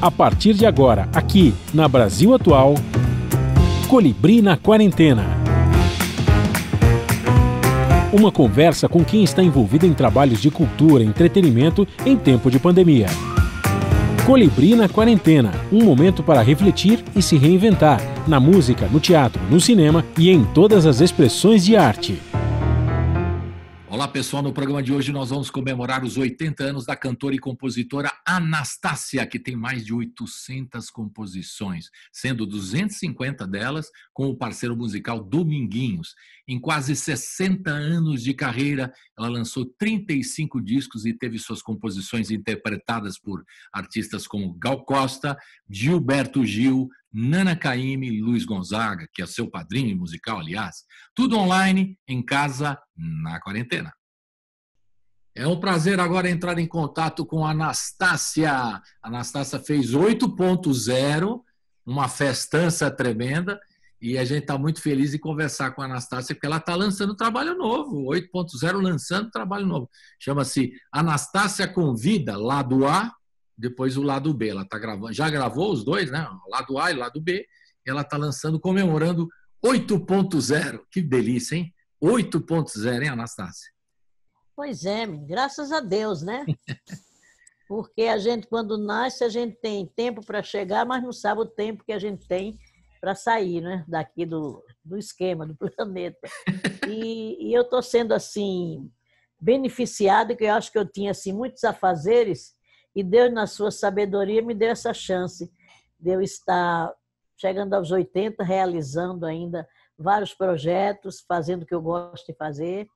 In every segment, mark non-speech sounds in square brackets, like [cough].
A partir de agora, aqui na Brasil Atual, Colibri na Quarentena. Uma conversa com quem está envolvido em trabalhos de cultura e entretenimento em tempo de pandemia. Colibri na Quarentena um momento para refletir e se reinventar na música, no teatro, no cinema e em todas as expressões de arte. Olá, pessoal. No programa de hoje nós vamos comemorar os 80 anos da cantora e compositora Anastácia, que tem mais de 800 composições, sendo 250 delas com o parceiro musical Dominguinhos. Em quase 60 anos de carreira, ela lançou 35 discos e teve suas composições interpretadas por artistas como Gal Costa, Gilberto Gil, Nana Caymmi e Luiz Gonzaga, que é seu padrinho musical, aliás. Tudo online, em casa, na quarentena. É um prazer agora entrar em contato com a Anastácia. A Anastácia fez 8.0, uma festança tremenda, e a gente está muito feliz em conversar com a Anastácia, porque ela está lançando trabalho novo, 8.0 lançando trabalho novo. Chama-se Anastácia Convida, lado A, depois o lado B. Ela tá gravando, já gravou os dois, né? O lado A e o lado B. Ela está lançando, comemorando 8.0. Que delícia, hein? 8.0, hein, Anastácia? Pois é, graças a Deus, né? [laughs] Porque a gente, quando nasce, a gente tem tempo para chegar, mas não sabe o tempo que a gente tem para sair né? daqui do, do esquema, do planeta. E, e eu estou sendo, assim, beneficiada, que eu acho que eu tinha, assim, muitos afazeres, e Deus, na sua sabedoria, me deu essa chance de eu estar chegando aos 80, realizando ainda vários projetos, fazendo o que eu gosto de fazer,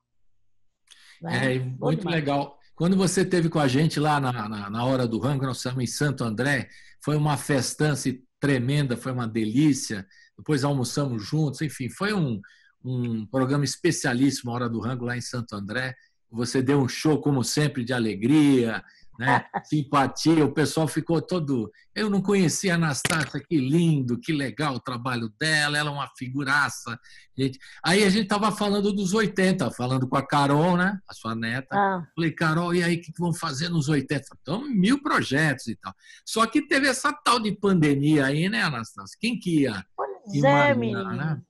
né? É, muito legal. Quando você teve com a gente lá na, na, na hora do rango, nós estamos em Santo André, foi uma festança tremenda, foi uma delícia. Depois almoçamos juntos, enfim, foi um, um programa especialíssimo, a hora do rango lá em Santo André. Você deu um show, como sempre, de alegria, né? simpatia, o pessoal ficou todo. Eu não conhecia a Anastácia, que lindo, que legal o trabalho dela, ela é uma figuraça. Gente. Aí a gente estava falando dos 80, falando com a Carol, né? A sua neta. Ah. Falei, Carol, e aí o que vão fazer nos 80? Então, mil projetos e tal. Só que teve essa tal de pandemia aí, né, Anastácia? Quem que ia? Pois imaginar, é, menino. Né?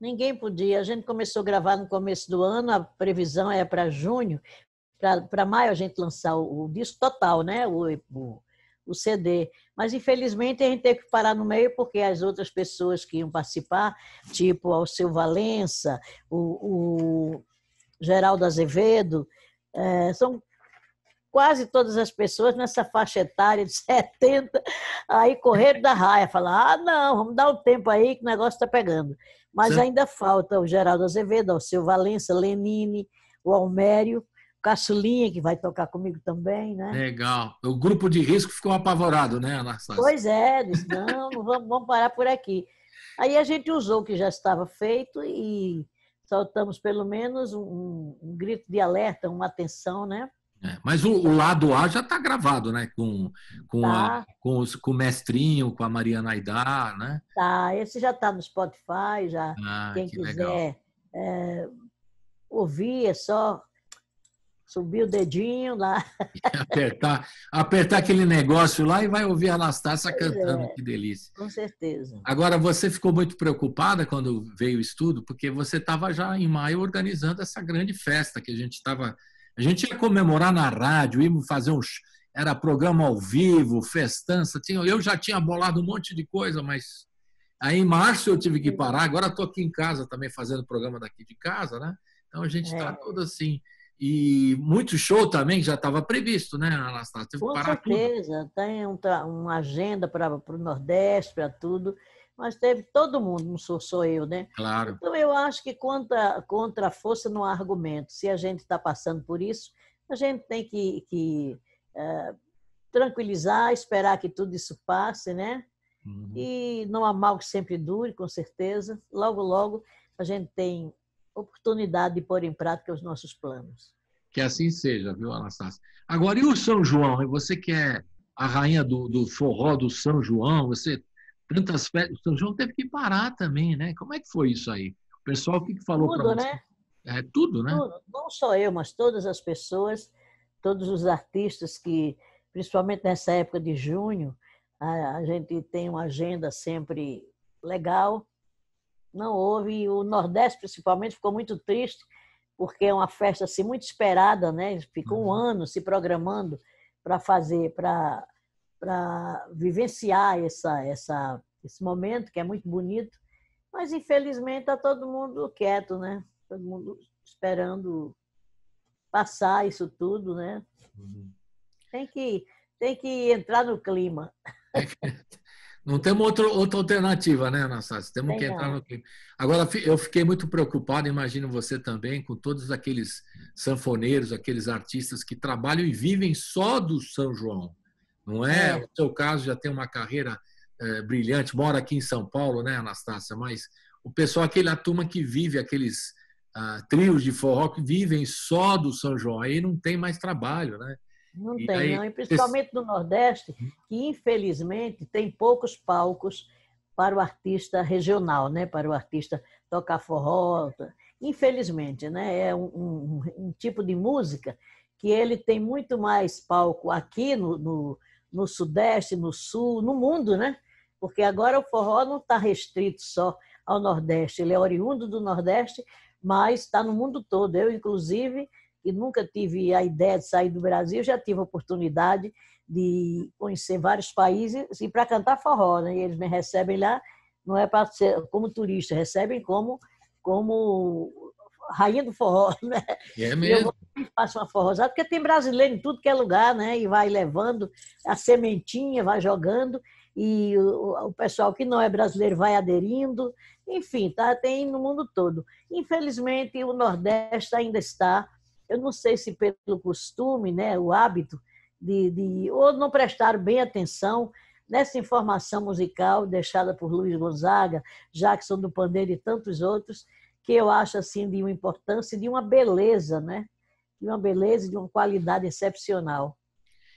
Ninguém podia. A gente começou a gravar no começo do ano, a previsão é para junho, para maio a gente lançar o, o, disco total, né? O, o, o, CD. Mas, infelizmente, a gente teve que parar no meio porque as outras pessoas que iam participar, tipo Alceu Valença, o, o Geraldo Azevedo, é, são quase todas as pessoas nessa faixa etária de [laughs] 70, aí correram da raia, falaram, ah, não, vamos dar um tempo aí que o negócio está pegando. Mas Sim. ainda falta o Geraldo Azevedo, o Alceu Valença, Lenine, o Almério, Caçulinha, que vai tocar comigo também, né? Legal. O grupo de risco ficou apavorado, né, Anastácia? Pois é, disse, não, vamos, vamos parar por aqui. Aí a gente usou o que já estava feito e soltamos pelo menos um, um grito de alerta, uma atenção, né? É, mas o, o, lado A já está gravado, né? Com, com, tá. a, com, os, com o Mestrinho, com a Mariana Aidar, né? Tá, esse já está no Spotify, já. Ah, quem que quiser é, ouvir, é só subir o dedinho lá. Apertar, apertar aquele negócio lá e vai ouvir a Anastácia cantando, é, que delícia. Com certeza. Agora, você ficou muito preocupada quando veio o estudo, porque você estava já em maio organizando essa grande festa que a gente estava. A gente ia comemorar na rádio, ia fazer um. Era programa ao vivo, festança. Tinha, eu já tinha bolado um monte de coisa, mas aí em março eu tive que parar. Agora estou aqui em casa também fazendo programa daqui de casa, né? Então a gente está é. todo assim. E muito show também já estava previsto, né, Anastácia? Com certeza, tudo. tem um, uma agenda para o Nordeste, para tudo, mas teve todo mundo, não sou só eu, né? Claro. Então eu acho que contra, contra a força não há argumento. Se a gente está passando por isso, a gente tem que, que é, tranquilizar, esperar que tudo isso passe, né? Uhum. E não há mal que sempre dure, com certeza. Logo, logo a gente tem oportunidade de pôr em prática os nossos planos. Que assim seja, viu, Anastácia? Agora, e o São João? Você que é a rainha do, do forró do São João, você tantas festas, o São João teve que parar também, né? Como é que foi isso aí? O pessoal o que falou para você? Né? É tudo, né? Tudo. Não só eu, mas todas as pessoas, todos os artistas que, principalmente nessa época de junho, a, a gente tem uma agenda sempre legal. Não houve, o Nordeste principalmente ficou muito triste, porque é uma festa assim, muito esperada, né? Ficou um uhum. ano se programando para fazer, para vivenciar essa, essa, esse momento que é muito bonito. Mas, infelizmente, está todo mundo quieto, né? Todo mundo esperando passar isso tudo, né? Uhum. Tem que, tem que entrar no clima. [laughs] Não temos outra, outra alternativa, né, Anastácia? Temos Tem que entrar no clima. Agora, eu fiquei muito preocupado, imagino você também, com todos aqueles sanfoneiros, aqueles artistas que trabalham e vivem só do São João. Não é? é. No seu caso, já tem uma carreira é, brilhante, mora aqui em São Paulo, né, Anastácia? Mas o pessoal, aquela turma que vive, aqueles ah, trios de forró que vivem só do São João, aí não tem mais trabalho, né? Não e tem, aí, não. E principalmente no Nordeste, uhum. que infelizmente tem poucos palcos para o artista regional, né? para o artista tocar forró. Infelizmente, né? é um, um, um tipo de música que ele tem muito mais palco aqui no, no, no Sudeste, no Sul, no mundo, né? Porque agora o forró não está restrito só ao Nordeste, ele é oriundo do Nordeste, mas está no mundo todo. Eu, inclusive, e nunca tive a ideia de sair do Brasil, já tive a oportunidade de conhecer vários países e para cantar forró, né? E eles me recebem lá, não é para ser como turista, recebem como como rainha do forró, [laughs] né? É mesmo. Eu faço uma forrosada, porque tem brasileiro em tudo que é lugar, né? E vai levando a sementinha, vai jogando, e o, o pessoal que não é brasileiro vai aderindo, enfim, tá? Tem no mundo todo. Infelizmente, o Nordeste ainda está eu não sei se pelo costume, né, o hábito de, de ou não prestar bem atenção nessa informação musical deixada por Luiz Gonzaga, Jackson do Pandeiro e tantos outros, que eu acho assim de uma importância de uma beleza, né? De uma beleza de uma qualidade excepcional.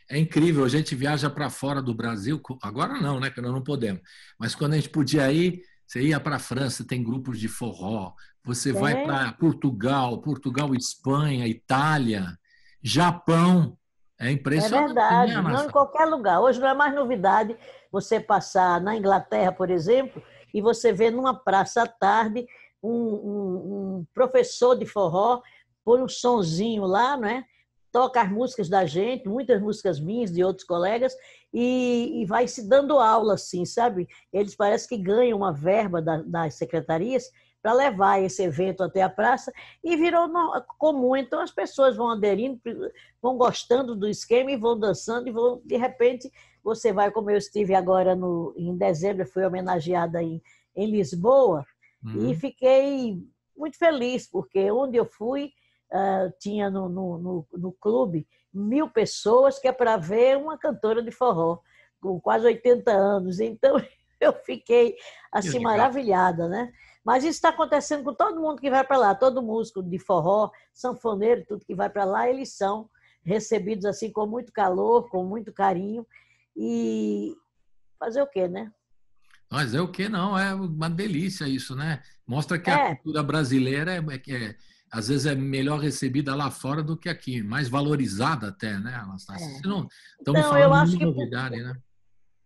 É incrível, a gente viaja para fora do Brasil, agora não, né? Que nós não podemos. Mas quando a gente podia ir, você ia para a França, tem grupos de forró. Você vai para Portugal, Portugal, Espanha, Itália, Japão. É impressionante. É verdade, né, não em qualquer lugar. Hoje não é mais novidade você passar na Inglaterra, por exemplo, e você vê numa praça à tarde um, um, um professor de forró põe um sonzinho lá, não é? Toca as músicas da gente, muitas músicas minhas, de outros colegas, e, e vai se dando aula, assim, sabe? Eles parecem que ganham uma verba da, das secretarias para levar esse evento até a praça e virou comum. Então as pessoas vão aderindo, vão gostando do esquema e vão dançando e vão, de repente, você vai, como eu estive agora no, em dezembro, fui homenageada em, em Lisboa uhum. e fiquei muito feliz, porque onde eu fui, uh, tinha no, no, no, no, clube mil pessoas que é para ver uma cantora de forró, com quase 80 anos. Então, [laughs] eu fiquei assim maravilhada, né? Mas isso está acontecendo com todo mundo que vai para lá, todo músico de forró, sanfoneiro, tudo que vai para lá, eles são recebidos assim com muito calor, com muito carinho e fazer o quê, né? Mas é o que não, é uma delícia isso, né? Mostra que é. a cultura brasileira é, é, é às vezes é melhor recebida lá fora do que aqui, mais valorizada até, né, Anastácia? É. Não, estamos não, falando de novidade, que, né?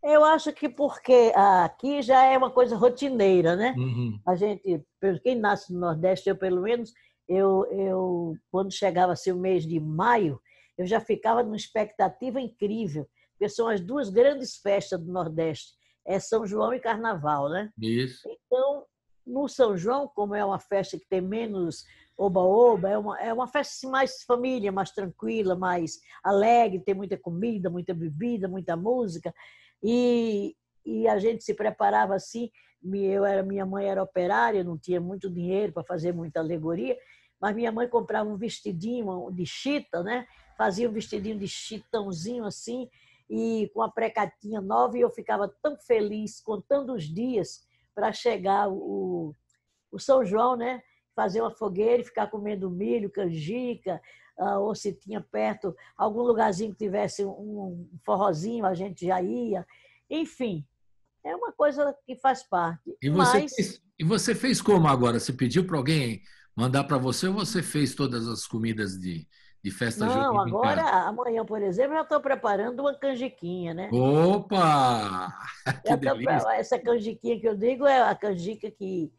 Eu acho que porque aqui já é uma coisa rotineira, né? Uhum. A gente, quem nasce no Nordeste, eu pelo menos, eu, eu quando chegava assim, o mês de maio, eu já ficava numa expectativa incrível, porque são as duas grandes festas do Nordeste, é São João e Carnaval, né? Isso. Então, no São João, como é uma festa que tem menos oba-oba, é uma, é uma festa assim, mais família, mais tranquila, mais alegre, tem muita comida, muita bebida, muita música. E, e a gente se preparava assim. Eu era, minha mãe era operária, não tinha muito dinheiro para fazer muita alegoria, mas minha mãe comprava um vestidinho de chita, né? Fazia um vestidinho de chitãozinho assim, e com a precatinha nova, e eu ficava tão feliz, contando os dias para chegar o, o São João, né? fazer uma fogueira e ficar comendo milho, canjica, ah, ou se tinha perto algum lugarzinho que tivesse um forrozinho, a gente já ia. Enfim, é uma coisa que faz parte. E você, Mas... fez, e você fez como agora? Você pediu para alguém mandar para você ou você fez todas as comidas de, de festa Não, agora, amanhã, por exemplo, já estou preparando uma canjiquinha, né? Opa! [laughs] Que delícia. Essa canjiquinha que eu digo é a canjica que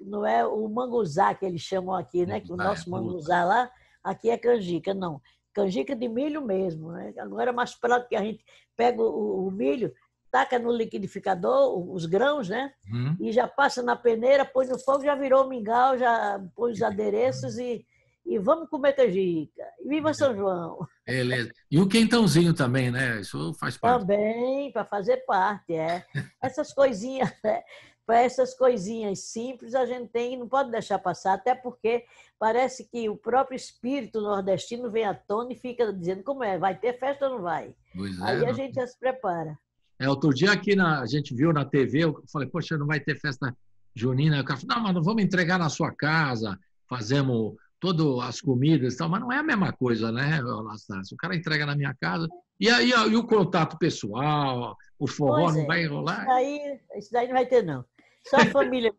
não é o manguzá que eles chamam aqui, né? Que o nosso é, manguzá lá, aqui é canjica, não. Canjica de milho mesmo, né? Agora é mais prático que a gente pega o, o milho, taca no liquidificador os grãos, né? Uhum. E já passa na peneira, põe no fogo, já virou mingau, já põe os adereços e e vamos comer canjica. E viva São João! Beleza. E o quentãozinho também, né? Isso faz parte. Também, para fazer parte, é. Essas coisinhas, [laughs] né? para essas coisinhas simples a gente tem não pode deixar passar, até porque parece que o próprio espírito nordestino vem à tona e fica dizendo como é, vai ter festa ou não vai? Pois Aí é, a gente já se prepara. É, outro dia aqui na, a gente viu na TV, eu falei, poxa, não vai ter festa junina. O cara falou, não, mas não vamos entregar na sua casa, fazemos todas as comidas e tal, mas não é a mesma coisa, né, Anastácio? O cara entrega na minha casa. E aí e o contato pessoal, o forró não é. vai enrolar? Isso daí, isso daí não vai ter, não. Só a família,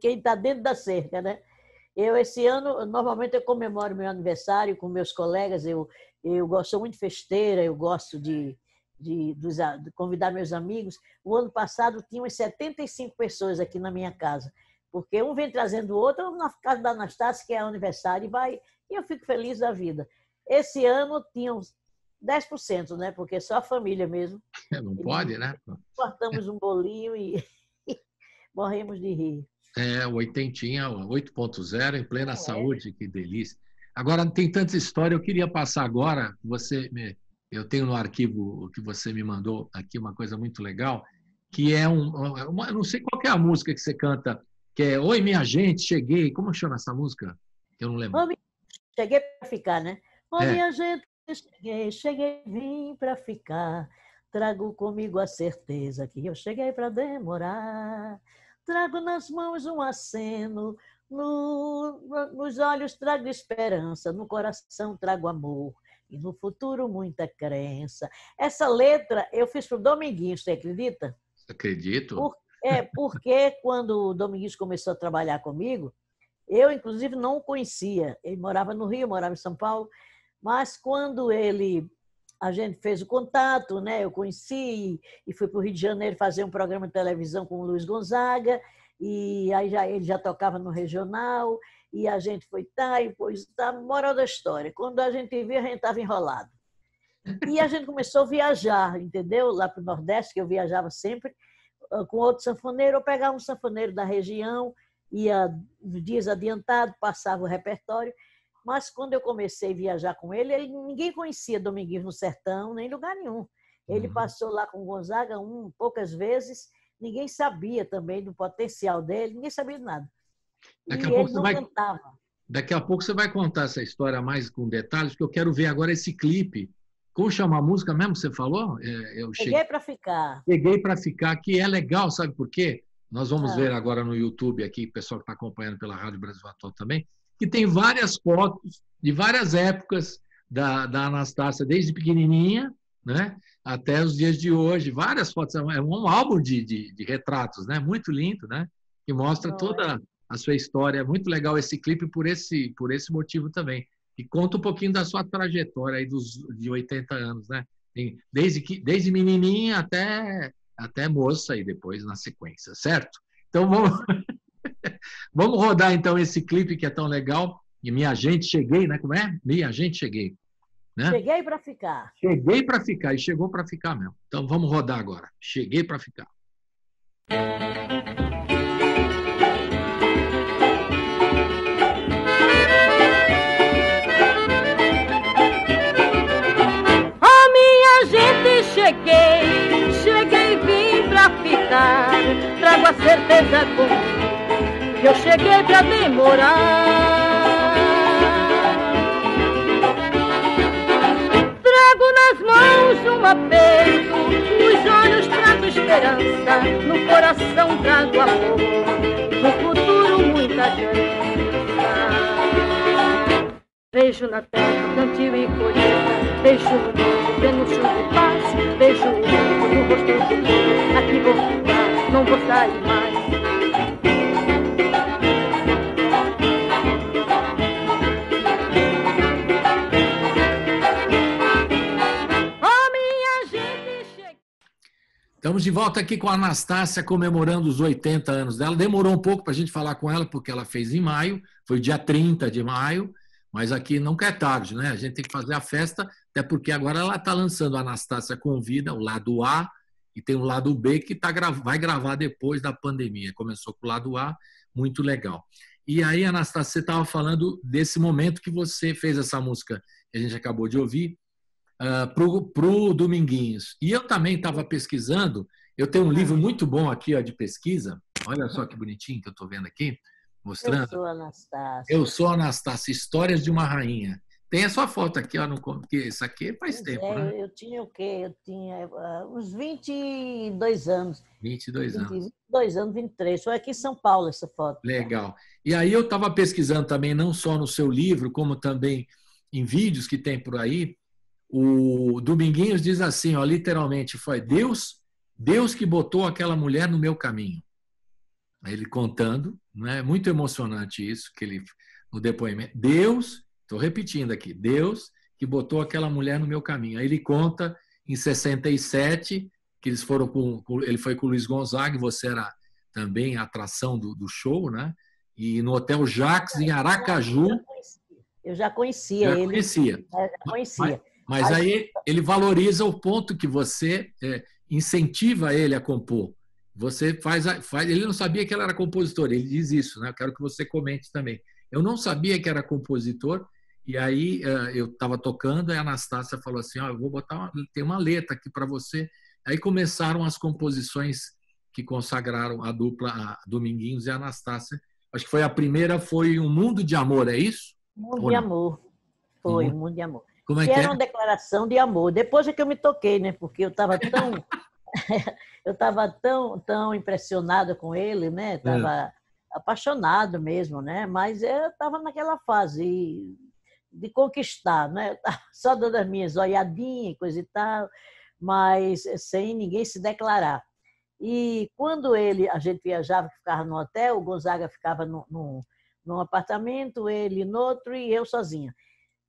quem está tá dentro da cerca, né? Eu, esse ano, normalmente eu comemoro meu aniversário com meus colegas, eu, eu gosto muito de festeira, eu gosto de, de, de, convidar meus amigos. O ano passado tinha umas 75 pessoas aqui na minha casa porque um vem trazendo o outro na casa da Anastácia, que é aniversário, e vai. E eu fico feliz da vida. Esse ano tinham 10%, né? Porque só a família mesmo. Não pode, né? Cortamos um bolinho e [laughs] morremos de rir. É, o oitentinha, 8.0, em plena é. saúde, que delícia. Agora, tem tanta história, eu queria passar agora, você me, eu tenho no arquivo que você me mandou aqui uma coisa muito legal, que é um, uma, não sei qual é a música que você canta que é Oi, minha gente, cheguei. Como chama essa música? Eu não lembro. Oi, cheguei para ficar, né? Oi, é. minha gente, cheguei, cheguei, vim para ficar. Trago comigo a certeza que eu cheguei para demorar. Trago nas mãos um aceno, no, nos olhos trago esperança, no coração trago amor e no futuro muita crença. Essa letra eu fiz para o Dominguinho, você acredita? Acredito. Por, é, porque quando o Domingues começou a trabalhar comigo, eu, inclusive, não o conhecia. Ele morava no Rio, morava em São Paulo, mas quando ele a gente fez o contato, né? Eu conheci e fui para o Rio de Janeiro fazer um programa de televisão com o Luiz Gonzaga e aí já ele já tocava no regional e a gente foi tá e pois tá moral da história. Quando a gente via a gente estava enrolado e a gente começou a viajar, entendeu? Lá para o Nordeste que eu viajava sempre com outro sanfoneiro, ou pegava um sanfoneiro da região, ia dias adiantado, passava o repertório. Mas quando eu comecei a viajar com ele, ele ninguém conhecia Dominguinhos no Sertão, nem lugar nenhum. Ele uhum. passou lá com Gonzaga um, poucas vezes, ninguém sabia também do potencial dele, ninguém sabia de nada. Daqui e a pouco você vai... cantava. Daqui a pouco você vai contar essa história mais com detalhes, porque eu quero ver agora esse clipe como chama a música mesmo que você falou? É, eu cheguei, cheguei para ficar. Cheguei para ficar, que é legal, sabe por quê? Nós vamos ah. ver agora no YouTube aqui, o pessoal que está acompanhando pela Rádio Brasil Atual também, que tem várias fotos de várias épocas da, da Anastácia, desde pequenininha né, até os dias de hoje. Várias fotos, é um álbum de, de, de retratos, né, muito lindo, né, que mostra toda a sua história. É muito legal esse clipe por esse, por esse motivo também e conta um pouquinho da sua trajetória aí dos, de 80 anos, né? Desde, que, desde menininha até, até moça e depois na sequência, certo? Então vamos, [laughs] vamos rodar então esse clipe que é tão legal. E minha gente, cheguei, né? Como é? Minha gente, cheguei. Né? Cheguei para ficar. Cheguei para ficar e chegou para ficar mesmo. Então vamos rodar agora. Cheguei para ficar. Cheguei, cheguei, vim pra ficar. Trago a certeza comigo que eu cheguei pra demorar. Trago nas mãos um aperto, nos olhos trago esperança, no coração trago amor, no futuro muita crença. Beijo na terra, plantio e colheita, beijo no mundo, denúncio de paz, beijo no mundo, no rosto de mim. aqui vou ficar, não vou sair mais. Oh, Estamos de volta aqui com a Anastácia comemorando os 80 anos dela. Demorou um pouco para a gente falar com ela, porque ela fez em maio, foi dia 30 de maio, mas aqui nunca é tarde, né? A gente tem que fazer a festa, até porque agora ela está lançando a Anastácia Convida, o lado A, e tem o lado B que tá, vai gravar depois da pandemia. Começou com o lado A, muito legal. E aí, Anastácia, você estava falando desse momento que você fez essa música que a gente acabou de ouvir, uh, para o Dominguinhos. E eu também estava pesquisando, eu tenho um livro muito bom aqui ó, de pesquisa, olha só que bonitinho que eu estou vendo aqui, mostrando. Eu sou Anastácia. Eu sou Anastácia, Histórias de uma Rainha. Tem a sua foto aqui, ó, no, porque isso aqui faz tempo, é, né? Eu tinha o quê? Eu tinha uh, uns 22 anos. 22 anos. 22 anos, 23. Foi aqui em São Paulo essa foto. Legal. E aí eu estava pesquisando também, não só no seu livro, como também em vídeos que tem por aí, o Dominguinhos diz assim, ó, literalmente, foi Deus, Deus que botou aquela mulher no meu caminho. Ele contando, né? Muito emocionante isso que ele no depoimento. Deus, estou repetindo aqui, Deus que botou aquela mulher no meu caminho. Aí ele conta em 67 que eles foram com, ele foi com o Luiz Gonzaga, você era também a atração do, do show, né? E no Hotel Jax em Aracaju. Eu já conhecia, já ele. Conhecia. Já conhecia. Mas, mas aí ele valoriza o ponto que você é, incentiva ele a compor. Você faz, faz. Ele não sabia que ele era compositor, ele diz isso, né? Eu quero que você comente também. Eu não sabia que era compositor, e aí é, eu estava tocando, e a Anastácia falou assim: Ó, oh, eu vou botar uma, tem uma letra aqui para você. Aí começaram as composições que consagraram a dupla a Dominguinhos e a Anastácia. Acho que foi a primeira, foi Um Mundo de Amor, é isso? Mundo de Amor. Foi, uhum. Mundo de Amor. Como é que, que era é? uma declaração de amor. Depois é que eu me toquei, né? Porque eu estava tão [laughs] [laughs] eu estava tão tão impressionada com ele, né? Estava é. apaixonado mesmo, né? Mas eu estava naquela fase de conquistar, né? [laughs] Só dando as minhas olhadinhas, coisa e tal, mas sem ninguém se declarar. E quando ele, a gente viajava, ficava no hotel, o Gonzaga ficava no, no, num apartamento, ele no outro e eu sozinha.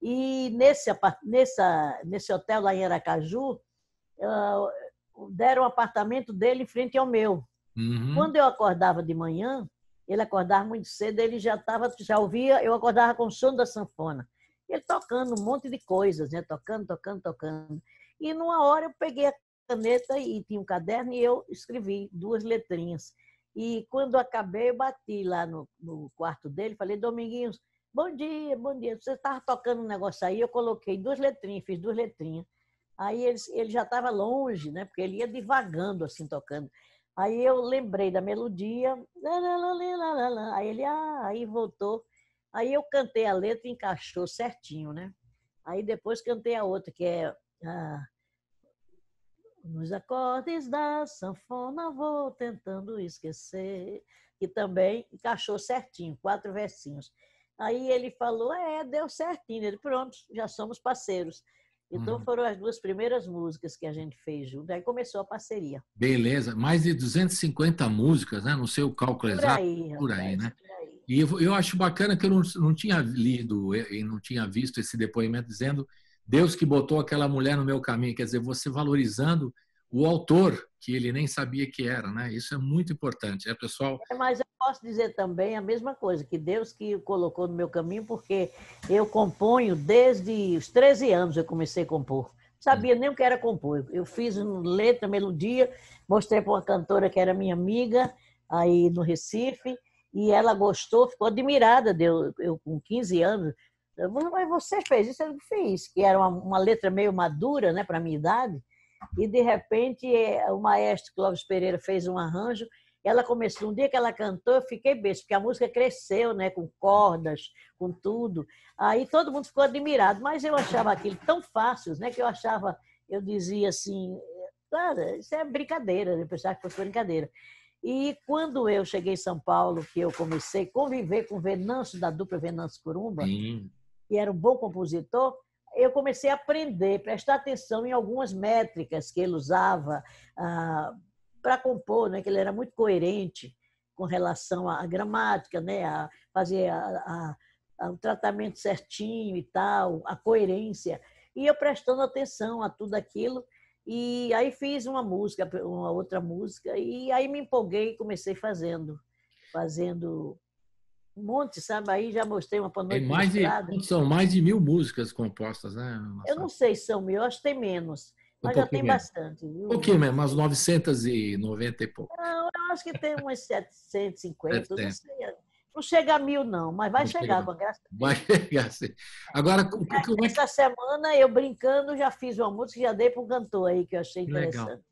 E nesse, nessa, nesse hotel lá em Aracaju, deram o apartamento dele em frente ao meu. Uhum. Quando eu acordava de manhã, ele acordava muito cedo, ele já estava, já ouvia, eu acordava com o som da sanfona. Ele tocando um monte de coisas, né? Tocando, tocando, tocando. E numa hora eu peguei a caneta e tinha um caderno e eu escrevi duas letrinhas. E quando acabei, eu bati lá no, no quarto dele, falei, Dominguinhos, Bom dia, bom dia. Você estava tocando um negócio aí, eu coloquei duas letrinhas, fiz duas letrinhas. Aí ele, ele já estava longe, né? Porque ele ia devagando assim, tocando. Aí eu lembrei da melodia, aí ele, ah, aí voltou. Aí eu cantei a letra e encaixou certinho, né? Aí depois cantei a outra, que é ah, Nos acordes da sanfona vou tentando esquecer, que também encaixou certinho, quatro versinhos. Aí ele falou, é, deu certinho. Ele, pronto, já somos parceiros. Então uhum. foram as duas primeiras músicas que a gente fez junto. Aí começou a parceria. Beleza. Mais de 250 músicas, né? Não sei o cálculo por exato. Aí, por aí, né? Por aí. E eu, eu acho bacana que eu não, não tinha lido e não tinha visto esse depoimento dizendo Deus que botou aquela mulher no meu caminho. Quer dizer, você valorizando o autor, que ele nem sabia que era, né? Isso é muito importante. É, pessoal. Mas eu posso dizer também a mesma coisa, que Deus que colocou no meu caminho, porque eu componho desde os 13 anos, eu comecei a compor. Sabia nem o que era compor. Eu fiz letra, melodia, mostrei para uma cantora que era minha amiga, aí no Recife, e ela gostou, ficou admirada de eu, eu com 15 anos. Mas você fez isso? Eu fiz, que era uma, uma letra meio madura, né, para minha idade e de repente o maestro Clóvis Pereira fez um arranjo. Ela começou, um dia que ela cantou, eu fiquei besta, porque a música cresceu, né, com cordas, com tudo. Aí todo mundo ficou admirado, mas eu achava aquilo tão fácil, né, que eu achava, eu dizia assim, cara, isso é brincadeira, eu pensava que fosse brincadeira. E quando eu cheguei em São Paulo, que eu comecei a conviver com o Venâncio, da dupla Venâncio Curumba, Sim. que era um bom compositor, eu comecei a aprender, prestar atenção em algumas métricas que ele usava ah, para compor, né? que ele era muito coerente com relação à gramática, né? a fazer a, a, o tratamento certinho e tal, a coerência. E eu prestando atenção a tudo aquilo, E aí fiz uma música, uma outra música, e aí me empolguei e comecei fazendo, fazendo um monte, sabe? Aí já mostrei uma para noite mais de, São mais de mil músicas compostas, né? Nossa. Eu não sei se são mil, acho que tem menos. Mas um já tem menos. bastante. Viu? Um pouquinho mesmo, umas 990 e pouco. Não, eu acho que tem umas 750, 700. não sei. Não chega a mil, não, mas vai não chegar, chega, com a graça Vai [laughs] chegar, sim. Agora, é Essa semana, eu brincando, já fiz uma música, já dei para um cantor aí, que eu achei interessante. Legal.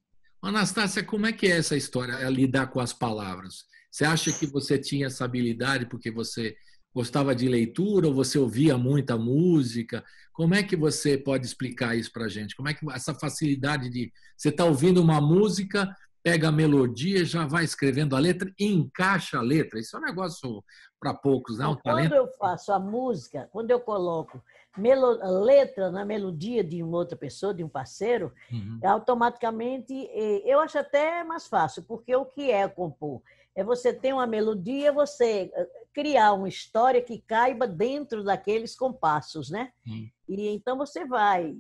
Anastácia, como é que é essa história, é lidar com as palavras? Você acha que você tinha essa habilidade porque você gostava de leitura ou você ouvia muita música? Como é que você pode explicar isso para a gente? Como é que essa facilidade de você está ouvindo uma música pega a melodia, já vai escrevendo a letra e encaixa a letra. Isso é um negócio para poucos, não? Um quando eu faço a música, quando eu coloco letra na melodia de uma outra pessoa, de um parceiro, uhum. automaticamente eu acho até mais fácil, porque o que é compor? É você ter uma melodia, você eh, criar uma história que caiba dentro daqueles compassos, né? Uhum. E então você vai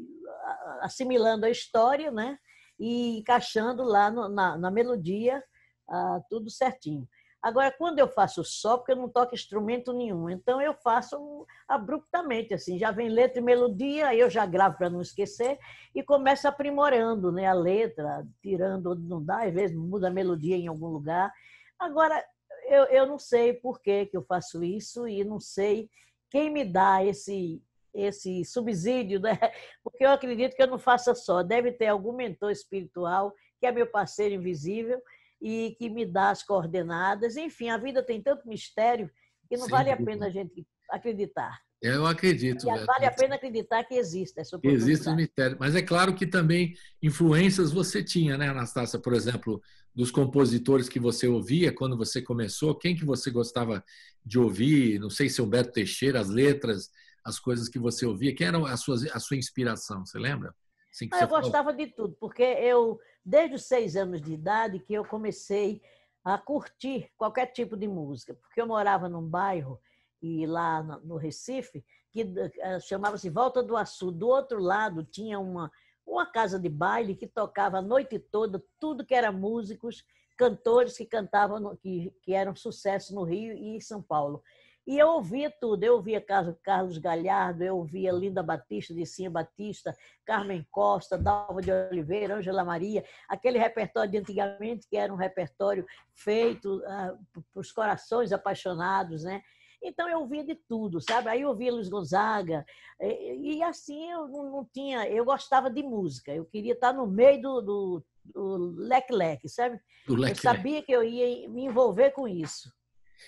assimilando a história, né? E encaixando lá no, na, na, melodia ah, tudo certinho. Agora, quando eu faço só, porque eu não toco instrumento nenhum, então eu faço abruptamente, assim, já vem letra e melodia, aí eu já gravo para não esquecer e começo aprimorando né, a letra, tirando onde não dá, às vezes muda a melodia em algum lugar. Agora, eu, eu não sei por que, que eu faço isso e não sei quem me dá esse, esse subsídio, né? [laughs] porque eu acredito que eu não faça só. Deve ter algum mentor espiritual que é meu parceiro invisível e que me dá as coordenadas. Enfim, a vida tem tanto mistério que não vale a pena a gente acreditar. Eu acredito. E vale a pena acreditar que existe essa Existe o mistério. Mas é claro que também influências você tinha, né, Anastácia? Por exemplo, dos compositores que você ouvia quando você começou, quem que você gostava de ouvir? Não sei se Humberto Teixeira, as letras as coisas que você ouvia? Quem era a sua, a sua inspiração? Você lembra? Assim ah, eu falou? gostava de tudo, porque eu, desde os seis anos de idade, que eu comecei a curtir qualquer tipo de música, porque eu morava num bairro e lá no Recife que eh, chamava-se Volta do Açu. Do outro lado tinha uma uma casa de baile que tocava a noite toda tudo que era músicos, cantores que cantavam que, que eram sucesso no Rio e em São Paulo. E eu ouvia tudo, eu ouvia Carlos Galhardo, eu ouvia Linda Batista, Licinha Batista, Carmen Costa, Dalva de Oliveira, Ângela Maria, aquele repertório de antigamente que era um repertório feito uh, para os corações apaixonados, né? Então eu ouvia de tudo, sabe? Aí eu ouvia Luiz Gonzaga, e, e assim eu não, não, tinha, eu gostava de música, eu queria estar no meio do, do, do leque-leque, sabe? Do eu sabia que eu ia me envolver com isso.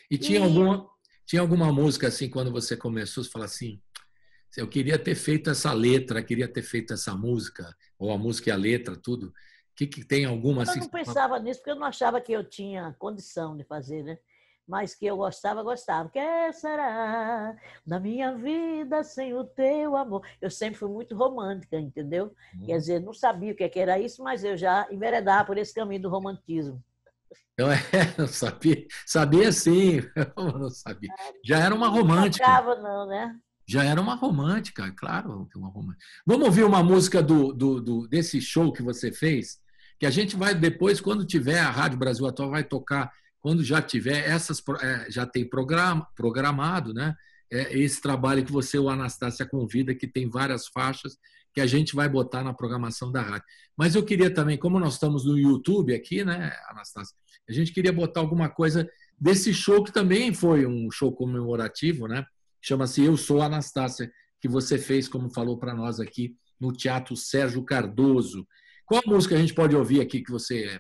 E tinha e... alguma tinha alguma música assim, quando você começou, você fala assim, eu queria ter feito essa letra, queria ter feito essa música, ou a música e a letra, tudo. Que, que tem alguma assim? Eu não pensava nisso porque eu não achava que eu tinha condição de fazer, né? Mas que eu gostava, gostava. Que será da minha vida sem o teu amor? Eu sempre fui muito romântica, entendeu? Hum. Quer dizer, não sabia o que era isso, mas eu já enveredava por esse caminho do romantismo. Eu é, [laughs] não sabia, sabia sim, [laughs] eu não sabia. Já era uma romântica. Não acaba, não, né? Já era uma romântica, claro que uma romântica. Vamos ouvir uma música do, do, do, desse show que você fez, que a gente vai depois, quando tiver a Rádio Brasil Atual, vai tocar, quando já tiver, essas é, já tem programa, programado, né? É, esse trabalho que você, o Anastácia, convida, que tem várias faixas que a gente vai botar na programação da rádio. Mas eu queria também, como nós estamos no YouTube aqui, né, Anastácia, a gente queria botar alguma coisa desse show que também foi um show comemorativo, né? Chama-se Eu Sou Anastácia, que você fez, como falou para nós aqui, no Teatro Sérgio Cardoso. Qual música a gente pode ouvir aqui que você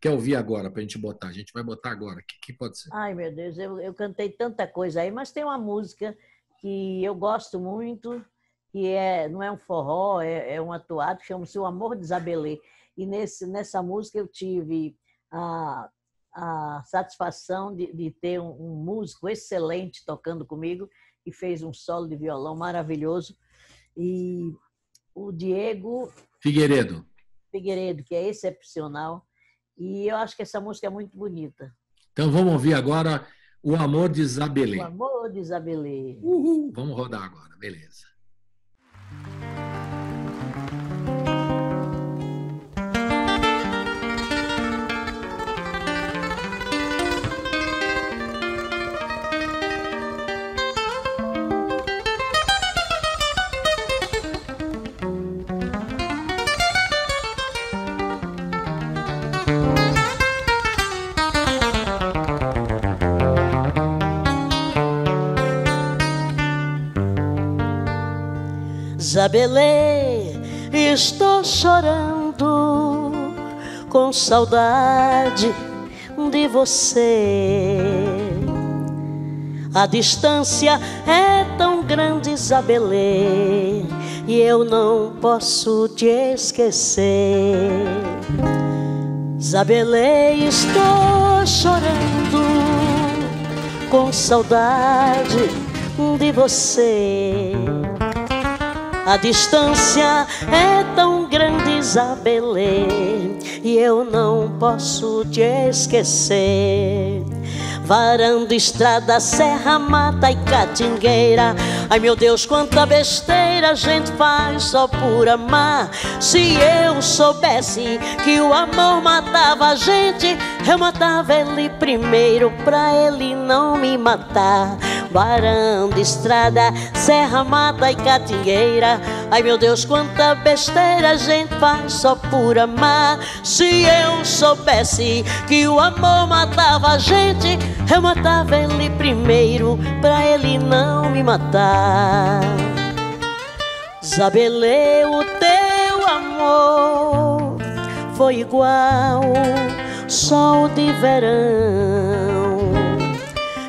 quer ouvir agora para a gente botar? A gente vai botar agora. O que, que, pode ser? Ai, meu Deus, eu, eu cantei tanta coisa aí, mas tem uma música que eu gosto muito, que é, não é um forró, é, é um atuado, chama-se O Amor de Isabelê. E nesse, nessa música eu tive a, a satisfação de, de ter um, um, músico excelente tocando comigo, e fez um solo de violão maravilhoso. E o Diego Figueiredo. Figueiredo, que é excepcional. E eu acho que essa música é muito bonita. Então vamos ouvir agora O Amor de Isabelê. O Amor de Isabelê. Uhul. Vamos rodar agora, beleza. Isabelê, estou chorando com saudade de você. A distância é tão grande, Isabelê, e eu não posso te esquecer. Isabelê, estou chorando com saudade de você. A distância é tão grande, Isabelê, e eu não posso te esquecer. Varanda, estrada, serra, mata e catingueira. Ai meu Deus, quanta besteira a gente faz só por amar. Se eu soubesse que o amor matava a gente, eu matava ele primeiro pra ele não me matar varanda, estrada, serra, mata e catingueira. Ai meu Deus, quanta besteira a gente faz só por amar. Se eu soubesse que o amor matava a gente, eu matava ele primeiro pra ele não me matar. Zabelê, o teu amor foi igual sol de verão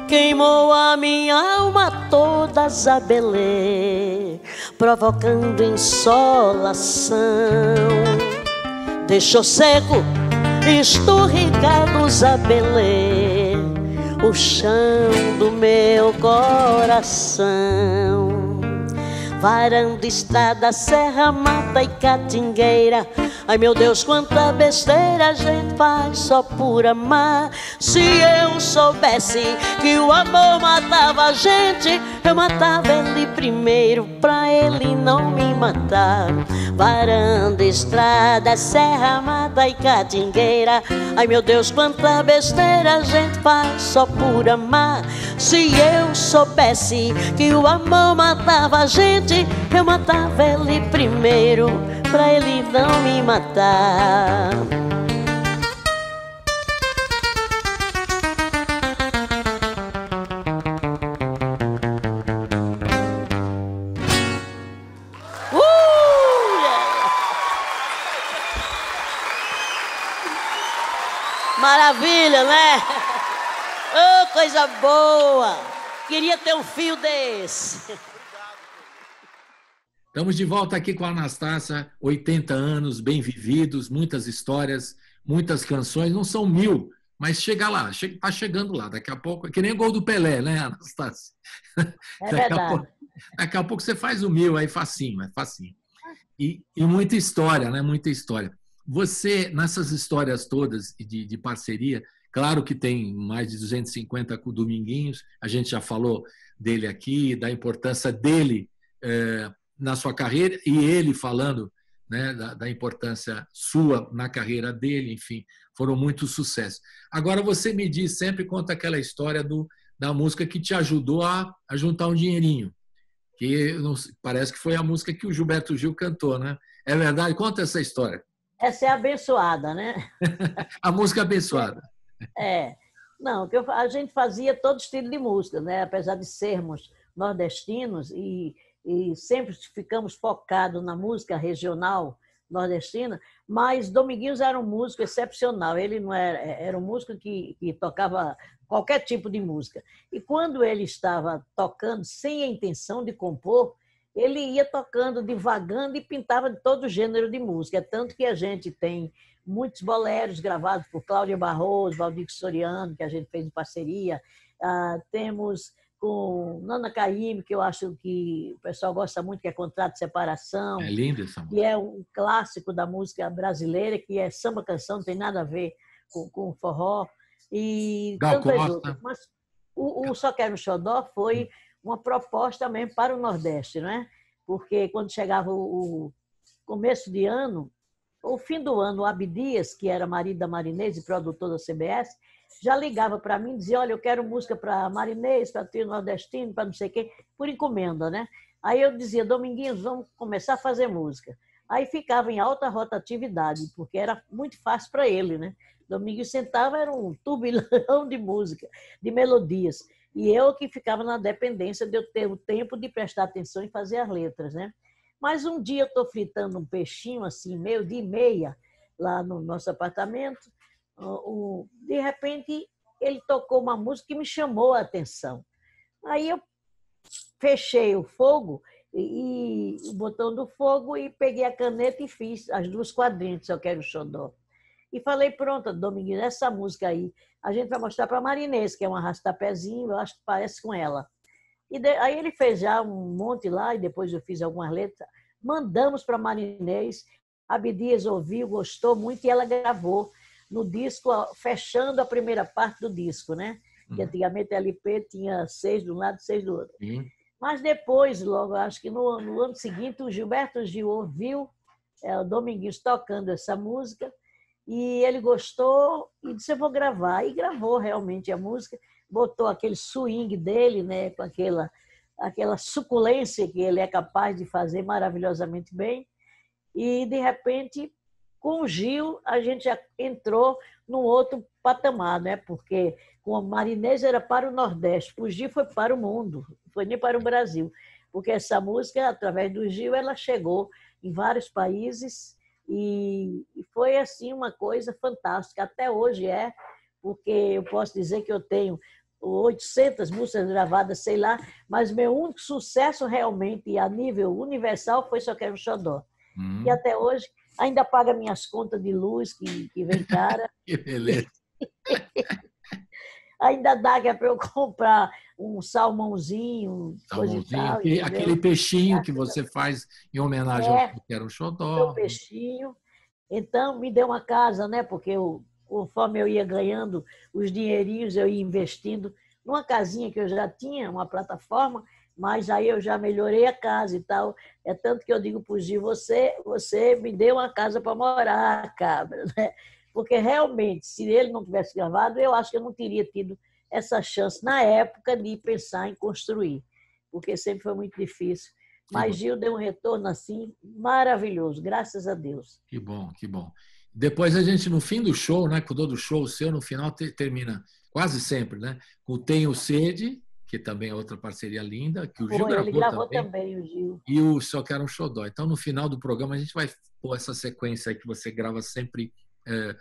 queimou a minha alma toda Zabelê, provocando insolação. Deixou seco, esturricado Zabelê, o chão do meu coração. Varanda, estrada, serra, mata e catingueira Ai meu Deus, quanta besteira a gente faz só por amar. Se eu soubesse que o amor matava a gente, eu matava ele primeiro pra ele não me matar. Varanda, estrada, serra, mata e catingueira. Ai meu Deus, quanta besteira a gente faz só por amar. Se eu soubesse que o amor matava a gente, eu matava ele primeiro pra ele não me matar. Uh, Maravilha, né? Oh, coisa boa! Queria ter um fio desse. Estamos de volta aqui com a Anastácia, 80 anos, bem vividos, muitas histórias, muitas canções, não são mil, mas chega lá, está chegando lá, daqui a pouco, é que nem o gol do Pelé, né, Anastácia? É daqui, a pouco, daqui a pouco você faz o mil, aí facinho, é facinho. E, e muita história, né, muita história. Você, nessas histórias todas de, de parceria, claro que tem mais de 250 com o Dominguinhos, a gente já falou dele aqui, da importância dele é, na sua carreira e ele falando né, da, da, importância sua na carreira dele, enfim, foram muito sucesso. Agora você me diz sempre conta aquela história do, da música que te ajudou a, a juntar um dinheirinho, que não, parece que foi a música que o Gilberto Gil cantou, né? É verdade? Conta essa história. Essa é abençoada, né? [laughs] a música abençoada. É. Não, que a gente fazia todo estilo de música, né? Apesar de sermos nordestinos e e sempre ficamos focados na música regional nordestina, mas Dominguinhos era um músico excepcional. Ele não era, era um músico que, que tocava qualquer tipo de música. E quando ele estava tocando sem a intenção de compor, ele ia tocando devagando e pintava de todo gênero de música. É tanto que a gente tem muitos boleros gravados por Cláudia Barroso, Valdir Soriano, que a gente fez em parceria. Ah, temos com Nana Caymmi, que eu acho que o pessoal gosta muito, que é Contrato de Separação. É lindo essa música. Que é um clássico da música brasileira, que é samba canção, não tem nada a ver com, com forró. E Gal Costa. Mas o, o Só Quero um Xodó foi uma proposta mesmo para o Nordeste, não é? Porque quando chegava o começo de ano, o fim do ano, o Abdias, que era marido da Marinês e produtor da CBS, já ligava para mim dizia: Olha, eu quero música para Marinês, para Trio Nordestino, para não sei quem, por encomenda, né? Aí eu dizia: Dominguinhos, vamos começar a fazer música. Aí ficava em alta rotatividade, porque era muito fácil para ele, né? Dominguinhos sentava, era um turbilhão de música, de melodias. E eu que ficava na dependência de eu ter o tempo de prestar atenção e fazer as letras, né? Mas um dia eu estou fritando um peixinho, assim, meio de meia, lá no nosso apartamento. De repente, ele tocou uma música que me chamou a atenção. Aí eu fechei o fogo e, o botão do fogo e peguei a caneta e fiz as duas quadrinhas, eu quero xodó. E falei, pronto, Dominguinho, essa música aí, a gente vai mostrar para a Marinês, que é um arrastapézinho, eu acho que parece com ela. E de, aí ele fez já um monte lá, e depois eu fiz algumas letras. Mandamos para Marinês, Abdias ouviu, gostou muito, e ela gravou no disco, fechando a primeira parte do disco, né? Que uhum. antigamente a LP tinha seis de um lado, seis do outro. Mas depois, logo, acho que no, no, ano seguinte, o Gilberto Gil ouviu é, o Dominguinhos tocando essa música e ele gostou e disse: Eu vou gravar. E gravou realmente a música, botou aquele swing dele, né, com aquela, aquela suculência que ele é capaz de fazer maravilhosamente bem. E, de repente, com o Gil, a gente já entrou num outro patamar, né? porque com a Marinês era para o Nordeste, o Gil foi para o mundo, foi nem para o Brasil, porque essa música, através do Gil, ela chegou em vários países e foi assim uma coisa fantástica. Até hoje é, porque eu posso dizer que eu tenho 800 músicas gravadas, sei lá, mas meu único sucesso realmente a nível universal foi Só Quero um Xodó. Hum. E até hoje ainda paga minhas contas de luz, que, que vem cara. [laughs] que beleza. [laughs] ainda dá que é para eu comprar um salmãozinho, salmãozinho tal, aquele, aquele, peixinho que você faz em homenagem é, ao que era o xodó. Peixinho. Então, me deu uma casa, né? Porque eu, conforme eu ia ganhando os dinheirinhos, eu ia investindo numa casinha que eu já tinha, uma plataforma, mas aí eu já melhorei a casa e tal. É tanto que eu digo para o Gil, você, você me deu uma casa para morar, cabra, [laughs] né? Porque realmente, se ele não tivesse gravado, eu acho que eu não teria tido essa chance na época de pensar em construir, porque sempre foi muito difícil. Mas Gil deu um retorno assim maravilhoso, graças a Deus. Que bom, que bom. Depois a gente, no fim do show, né, quando do show seu, no final termina quase sempre, né, com Tenho Sede, que também é outra parceria linda, que o Gil Pô, gravou, ele gravou também, também, o Gil. E o Só Quero um Xodó. Então, no final do programa, a gente vai pôr essa sequência aí que você grava sempre é,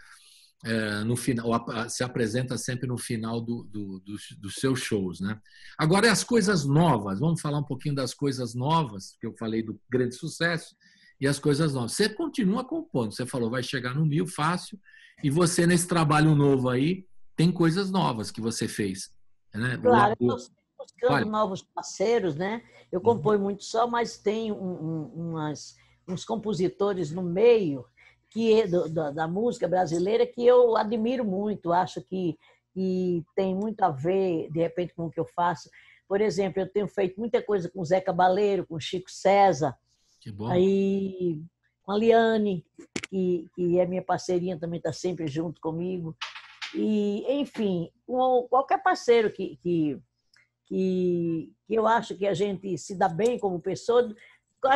é, no final, se apresenta sempre no final do, do, dos, dos, seus shows, né? Agora, as coisas novas. Vamos falar um pouquinho das coisas novas, que eu falei do grande sucesso, e as coisas novas. Você continua compondo, você falou, vai chegar no mil fácil, e você, nesse trabalho novo aí, tem coisas novas que você fez. Né? Claro, eu estou buscando Olha. novos parceiros, né? Eu componho uhum. muito só, mas tem um, um, umas, uns compositores no meio que do, da, da, música brasileira que eu admiro muito, acho que, que tem muito a ver, de repente, com o que eu faço. Por exemplo, eu tenho feito muita coisa com Zé Cabaleiro, com Chico César, aí com a Liane, que, que é minha parceirinha, também está sempre junto comigo. E, enfim, qualquer parceiro que, que, que, que eu acho que a gente se dá bem como pessoa,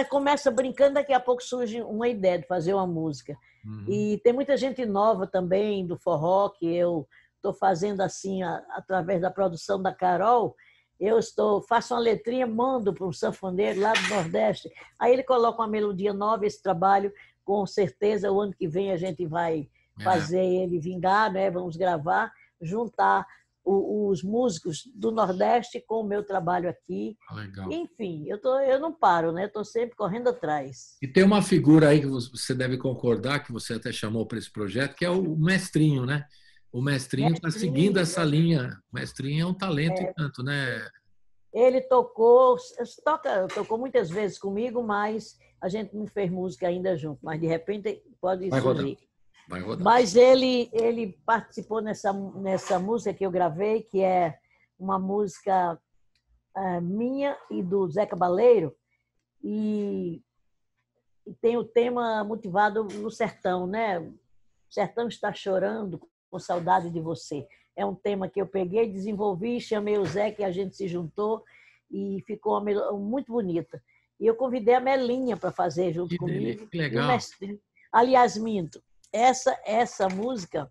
começa brincando, daqui a pouco surge uma ideia de fazer uma música. Uhum. E tem muita gente nova também do forró que eu estou fazendo assim a, através da produção da Carol. Eu estou faço uma letrinha, mando para um sanfoneiro lá do Nordeste. Aí ele coloca uma melodia nova. Esse trabalho, com certeza, o ano que vem a gente vai. Fazer ele vingar, né? Vamos gravar, juntar os músicos do Nordeste com o meu trabalho aqui. Ah, legal. Enfim, eu, tô, eu não paro, né? Estou sempre correndo atrás. E tem uma figura aí que você deve concordar, que você até chamou para esse projeto, que é o mestrinho, né? O mestrinho está seguindo essa linha. O mestrinho é um talento é. e tanto, né? Ele tocou, toca, tocou muitas vezes comigo, mas a gente não fez música ainda junto. Mas de repente pode surgir. Vai rodar. Mas ele, ele participou nessa, nessa música que eu gravei, que é uma música é, minha e do Zé Cabaleiro, e, e tem o tema motivado no sertão, né? O sertão está chorando com saudade de você. É um tema que eu peguei, desenvolvi, chamei o Zé, que a gente se juntou e ficou uma, muito bonita. E eu convidei a Melinha para fazer junto que comigo. Que legal. Aliás, minto, essa, essa música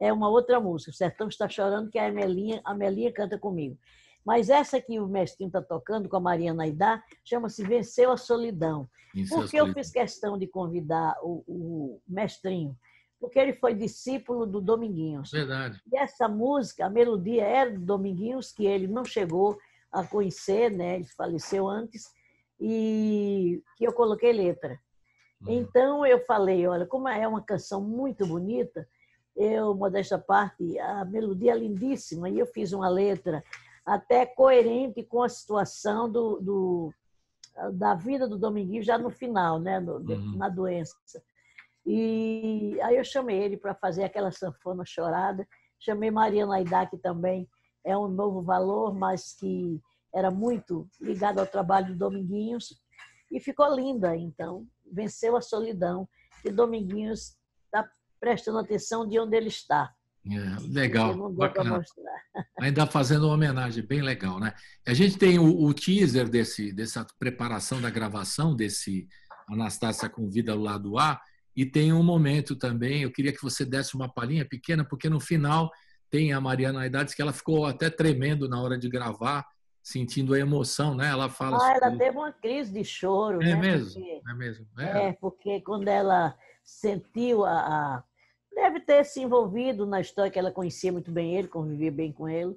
é uma outra música. O Sertão está chorando, que a Amelinha, a Amelinha canta comigo. Mas essa que o mestrinho está tocando com a Mariana Aidá chama-se Venceu a Solidão. Por que eu fiz questão de convidar o, o mestrinho? Porque ele foi discípulo do Dominguinhos. Verdade. E essa música, a melodia era do Dominguinhos, que ele não chegou a conhecer, né? ele faleceu antes, e que eu coloquei letra. Uhum. Então eu falei, olha, como é uma canção muito bonita, eu, modesta parte, a melodia é lindíssima, e eu fiz uma letra até coerente com a situação do, do da vida do Dominguinho já no final, né, no, uhum. na doença. E aí eu chamei ele para fazer aquela sanfona chorada. Chamei Maria Naidá, que também é um novo valor, mas que era muito ligado ao trabalho do Dominguinhos. E ficou linda, então. Venceu a solidão. E Dominguinhos está prestando atenção de onde ele está. É, legal, bacana. Ainda fazendo uma homenagem bem legal, né? A gente tem o, o, teaser desse, dessa preparação da gravação desse Anastácia com Vida do Lado A e tem um momento também, eu queria que você desse uma palhinha pequena, porque no final tem a Mariana Aidades que ela ficou até tremendo na hora de gravar, sentindo a emoção, né? Ela fala. Ah, ela teve uma crise de choro, é né? Mesmo, porque, é mesmo, é. é. porque quando ela sentiu a, a deve ter se envolvido na história que ela conhecia muito bem ele, convivia bem com ele.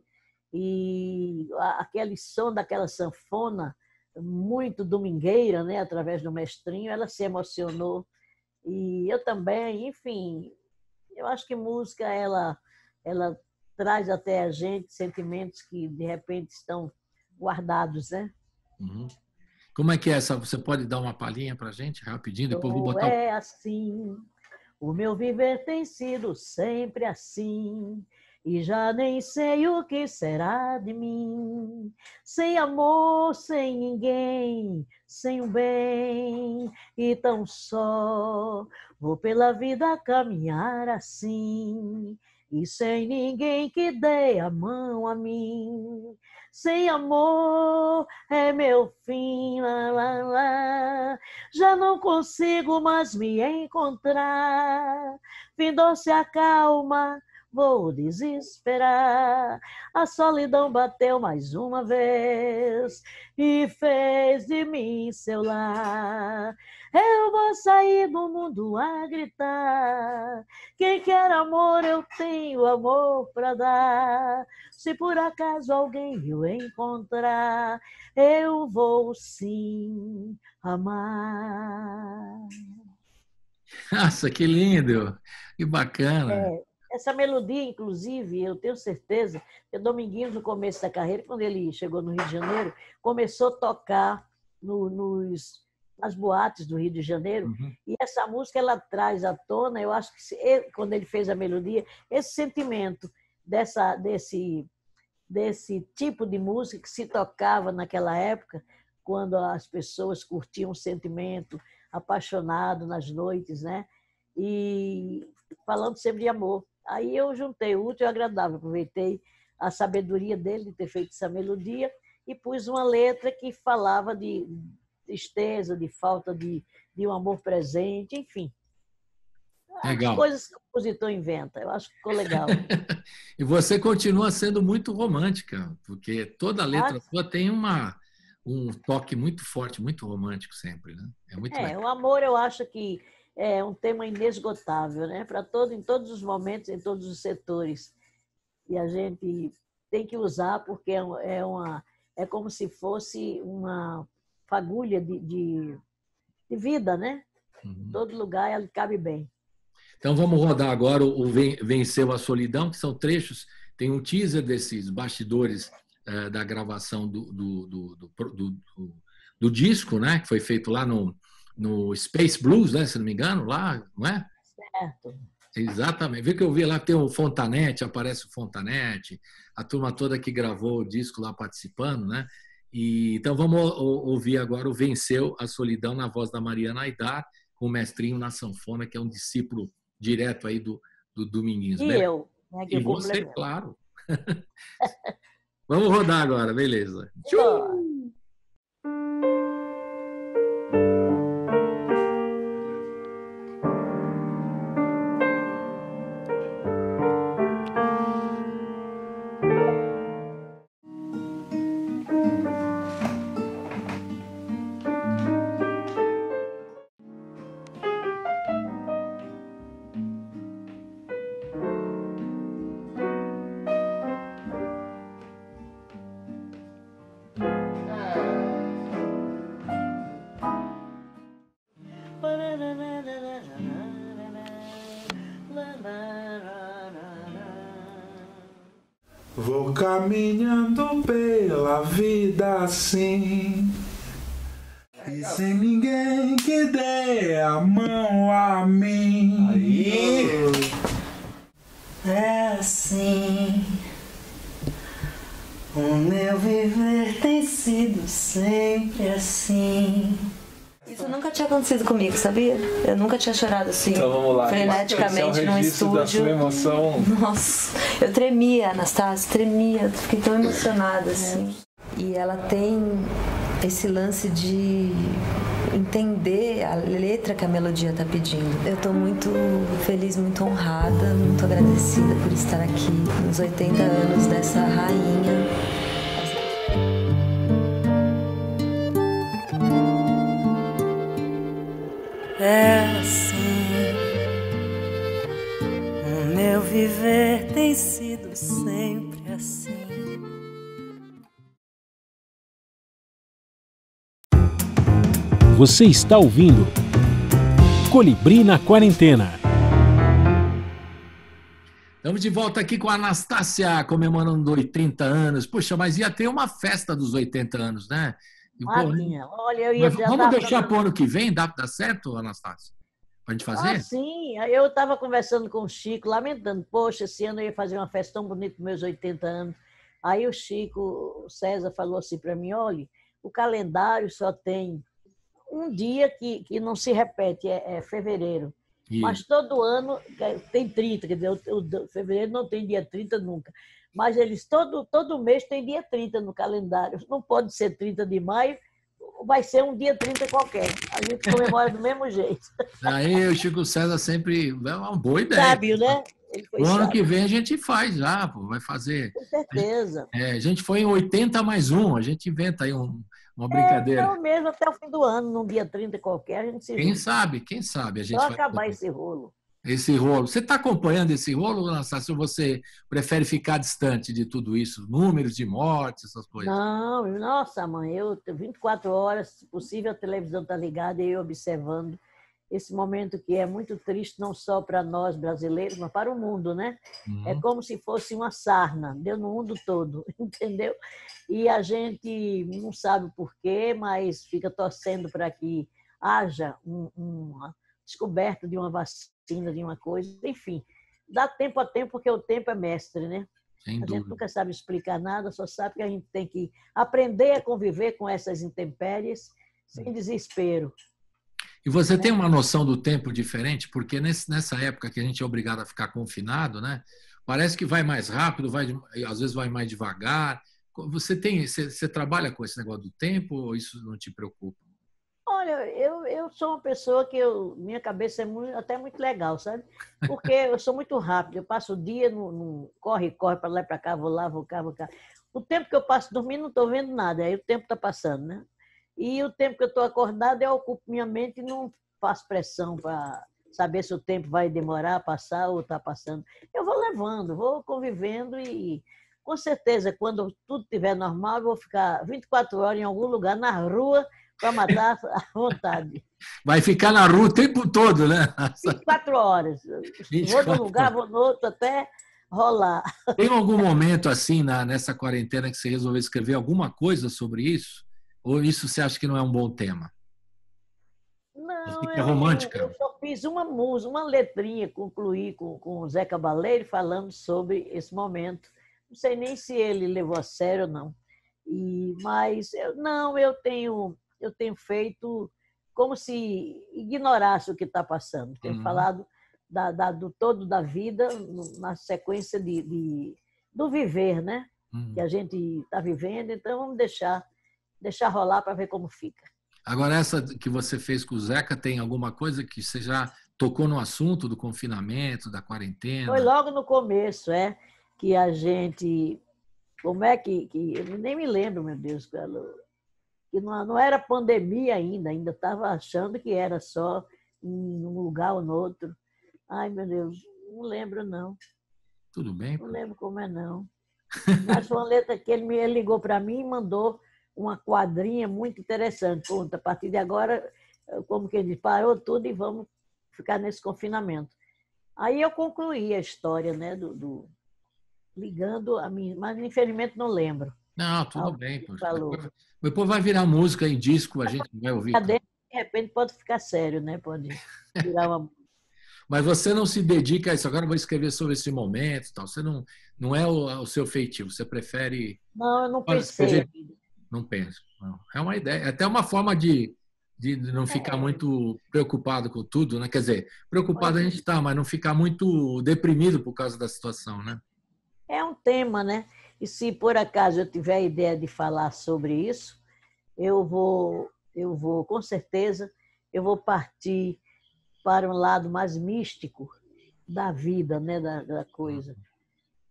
E aquele som daquela sanfona muito domingueira, né, através do mestrinho, ela se emocionou. E eu também, enfim, eu acho que música ela ela traz até a gente sentimentos que de repente estão guardados, né? Uhum. Como é que é essa? Você pode dar uma palhinha para gente rapidinho? Depois vou botar. É assim o meu viver tem sido sempre assim, e já nem sei o que será de mim. Sem amor, sem ninguém, sem o um bem, e tão só vou pela vida caminhar assim, e sem ninguém que dê a mão a mim sem amor é meu fim. Lá, lá, lá. Já não consigo mais me encontrar. Findou-se a calma, vou desesperar. A solidão bateu mais uma vez e fez de mim seu lar. Eu vou sair do mundo a gritar. Quem quer amor, eu tenho amor para dar. Se por acaso alguém o encontrar, eu vou sim amar. Nossa, que lindo! Que bacana! É, essa melodia, inclusive, eu tenho certeza que Dominguinhos, no começo da carreira, quando ele chegou no Rio de Janeiro, começou a tocar no, nos nas boates do Rio de Janeiro. Uhum. E essa música ela traz à tona, eu acho que quando ele fez a melodia, esse sentimento dessa desse desse tipo de música que se tocava naquela época, quando as pessoas curtiam um sentimento apaixonado nas noites, né? E falando sempre de amor. Aí eu juntei o útil e o agradável, aproveitei a sabedoria dele de ter feito essa melodia e pus uma letra que falava de tristeza, de falta de, de um amor presente, enfim. Legal. As coisas que o compositor inventa, eu acho que ficou legal. [laughs] e você continua sendo muito romântica, porque toda letra ah, sua tem uma, um toque muito forte, muito romântico sempre, né? É muito É, legal. o amor eu acho que é um tema inesgotável, né? Para todo, em todos os momentos, em todos os setores. E a gente tem que usar porque é, é uma é como se fosse uma fagulha de, de, de vida, né? Uhum. Todo lugar ela cabe bem. Então vamos rodar agora o Venceu a Solidão, que são trechos, tem um teaser desses bastidores uh, da gravação do do, do, do, do, disco, né? Que foi feito lá no, no Space Blues, né? Se não me engano, lá, não é? Certo. Exatamente. Vê que eu vi lá, tem o Fontanete, aparece o Fontanete, a turma toda que gravou o disco lá participando, né? E, então vamos ouvir agora o Venceu a Solidão na voz da Mariana Aidar, com o mestrinho na sanfona, que é um discípulo direto aí do, do Dominguinhos. E né? eu. Né, e você, claro. [laughs] vamos rodar agora, beleza. Tchau! Assim. E sem ninguém que dê a mão a mim. Aí. É assim. O meu viver tem sido sempre assim. Isso nunca tinha acontecido comigo, sabia? Eu nunca tinha chorado assim, Então vamos lá. freneticamente é um num registro da estúdio. sua emoção. Nossa, eu tremia, Anastácio, tremia, fiquei tão emocionada assim. E ela tem esse lance de entender a letra que a melodia tá pedindo. Eu tô muito feliz, muito honrada, muito agradecida por estar aqui nos 80 anos dessa rainha. Você está ouvindo Colibri na Quarentena. Estamos de volta aqui com a Anastácia, comemorando 80 anos. Puxa, mas ia ter uma festa dos 80 anos, né? E, pô, olha, eu ia mas vamos deixar para o ano que vem? Dá, dá certo, Anastácia? Pra gente fazer? Ah, sim. Eu estava conversando com o Chico, lamentando. Poxa, esse ano eu ia fazer uma festa tão bonita nos meus 80 anos. Aí o Chico, o César, falou assim para mim: olha, o calendário só tem um dia que, que não se repete, é, é fevereiro. E- Mas todo ano é, tem 30, quer dizer, o, o fevereiro não tem dia 30 nunca. Mas eles todo, todo mês tem dia 30 no calendário. Não pode ser 30 de maio, vai ser um dia 30 qualquer. A gente comemora do mesmo jeito. [laughs] Aí o Chico César sempre. É uma boa ideia. Sábio, né? O ano sábio, que vem a gente faz já, pô, vai fazer. com certeza. É, a gente foi em 80 mais um, a gente inventa aí um- uma É, brincadeira. então mesmo até o fim do ano, num dia 30 qualquer, a gente se Quem junta. sabe, quem sabe a gente Só vai acabar poder- esse rolo. esse rolo. Você está acompanhando esse rolo, Anastácio, ou você prefere ficar distante de tudo isso? Números de mortes, essas coisas? Não, nossa, mãe, eu 24 horas, se possível, a televisão está ligada e eu observando esse momento que é muito triste, não só para nós brasileiros, mas para o mundo, né? Uhum. É como se fosse uma sarna, deu no mundo todo, [laughs] entendeu? E a gente não sabe o porquê, mas fica torcendo para que haja um- uma descoberta de uma vacina, de uma coisa, enfim. Dá tempo a tempo, porque o tempo é mestre, né? Sem A gente dúvida. nunca sabe explicar nada, só sabe que a gente tem que aprender a conviver com essas intempéries sem desespero. E você tem uma noção do tempo diferente? Porque nesse- nessa época que a gente é obrigado a ficar confinado, né? Parece que vai mais rápido, vai, às vezes vai mais devagar. Você tem, você, você trabalha com esse negócio do tempo ou isso não te preocupa? Olha, eu, eu sou uma pessoa que eu, minha cabeça é muito, até muito legal, sabe? Porque [laughs] eu sou muito rápido, eu passo o dia no, no corre, corre para lá e para cá, vou lá, vou cá, vou cá. O tempo que eu passo dormindo, não estou vendo nada, aí o tempo está passando, né? E o tempo que eu estou acordada, eu ocupo minha mente e não faço pressão para saber se o tempo vai demorar a passar ou está passando. Eu vou levando, vou convivendo e, com certeza, quando tudo estiver normal, eu vou ficar 24 horas em algum lugar na rua para matar [laughs] à vontade. Vai ficar na rua o tempo todo, né? 24 horas. Vou 24 de um lugar, vou no outro, até rolar. Tem algum momento assim na, nessa quarentena que você resolveu escrever alguma coisa sobre isso? Ou isso você acha que não é um bom tema? Não, eu, romântica. eu só fiz uma música, uma letrinha, concluí com, com o Zé Cabaleiro falando sobre esse momento. Não sei nem se ele levou a sério ou não. E, mas eu, não, eu tenho, eu tenho feito como se ignorasse o que está passando. Tenho Uhum. falado da, da- do todo da vida na sequência de, de- do viver, né? Hum. Que a gente está vivendo. Então vamos deixar, deixar rolar para ver como fica. Agora, essa que você fez com o Zeca, tem alguma coisa que você já tocou no assunto do confinamento, da quarentena? Foi logo no começo, é, que a gente. Como é que. que eu nem me lembro, meu Deus, que não, não era pandemia ainda, ainda estava achando que era só em um lugar ou no outro. Ai, meu Deus, não lembro, não. Tudo bem? Não lembro como é, não. Mas foi uma letra que ele me ligou para mim e mandou uma quadrinha muito interessante. Pronto, a partir de agora, como que ele parou tudo e vamos ficar nesse confinamento. Aí eu concluí a história né, do, do, ligando a mim, mas infelizmente não lembro. Não, tudo bem. Falou. Depois vai virar música em disco, a gente vai ouvir. De repente pode ficar sério, né? Pode virar uma. [laughs] Mas você não se dedica a isso. Agora eu vou escrever sobre esse momento, tal. Você não, não é o, o seu feitio. Você prefere. Não, eu não pensei. Não penso. Não. É uma ideia. É até uma forma de, de não ficar é. muito preocupado com tudo, né? Quer dizer, preocupado a gente está, mas não ficar muito deprimido por causa da situação, né? É um tema, né? E se por acaso eu tiver a ideia de falar sobre isso, eu vou, eu vou com certeza, eu vou partir para um lado mais místico da vida, né, da, da coisa.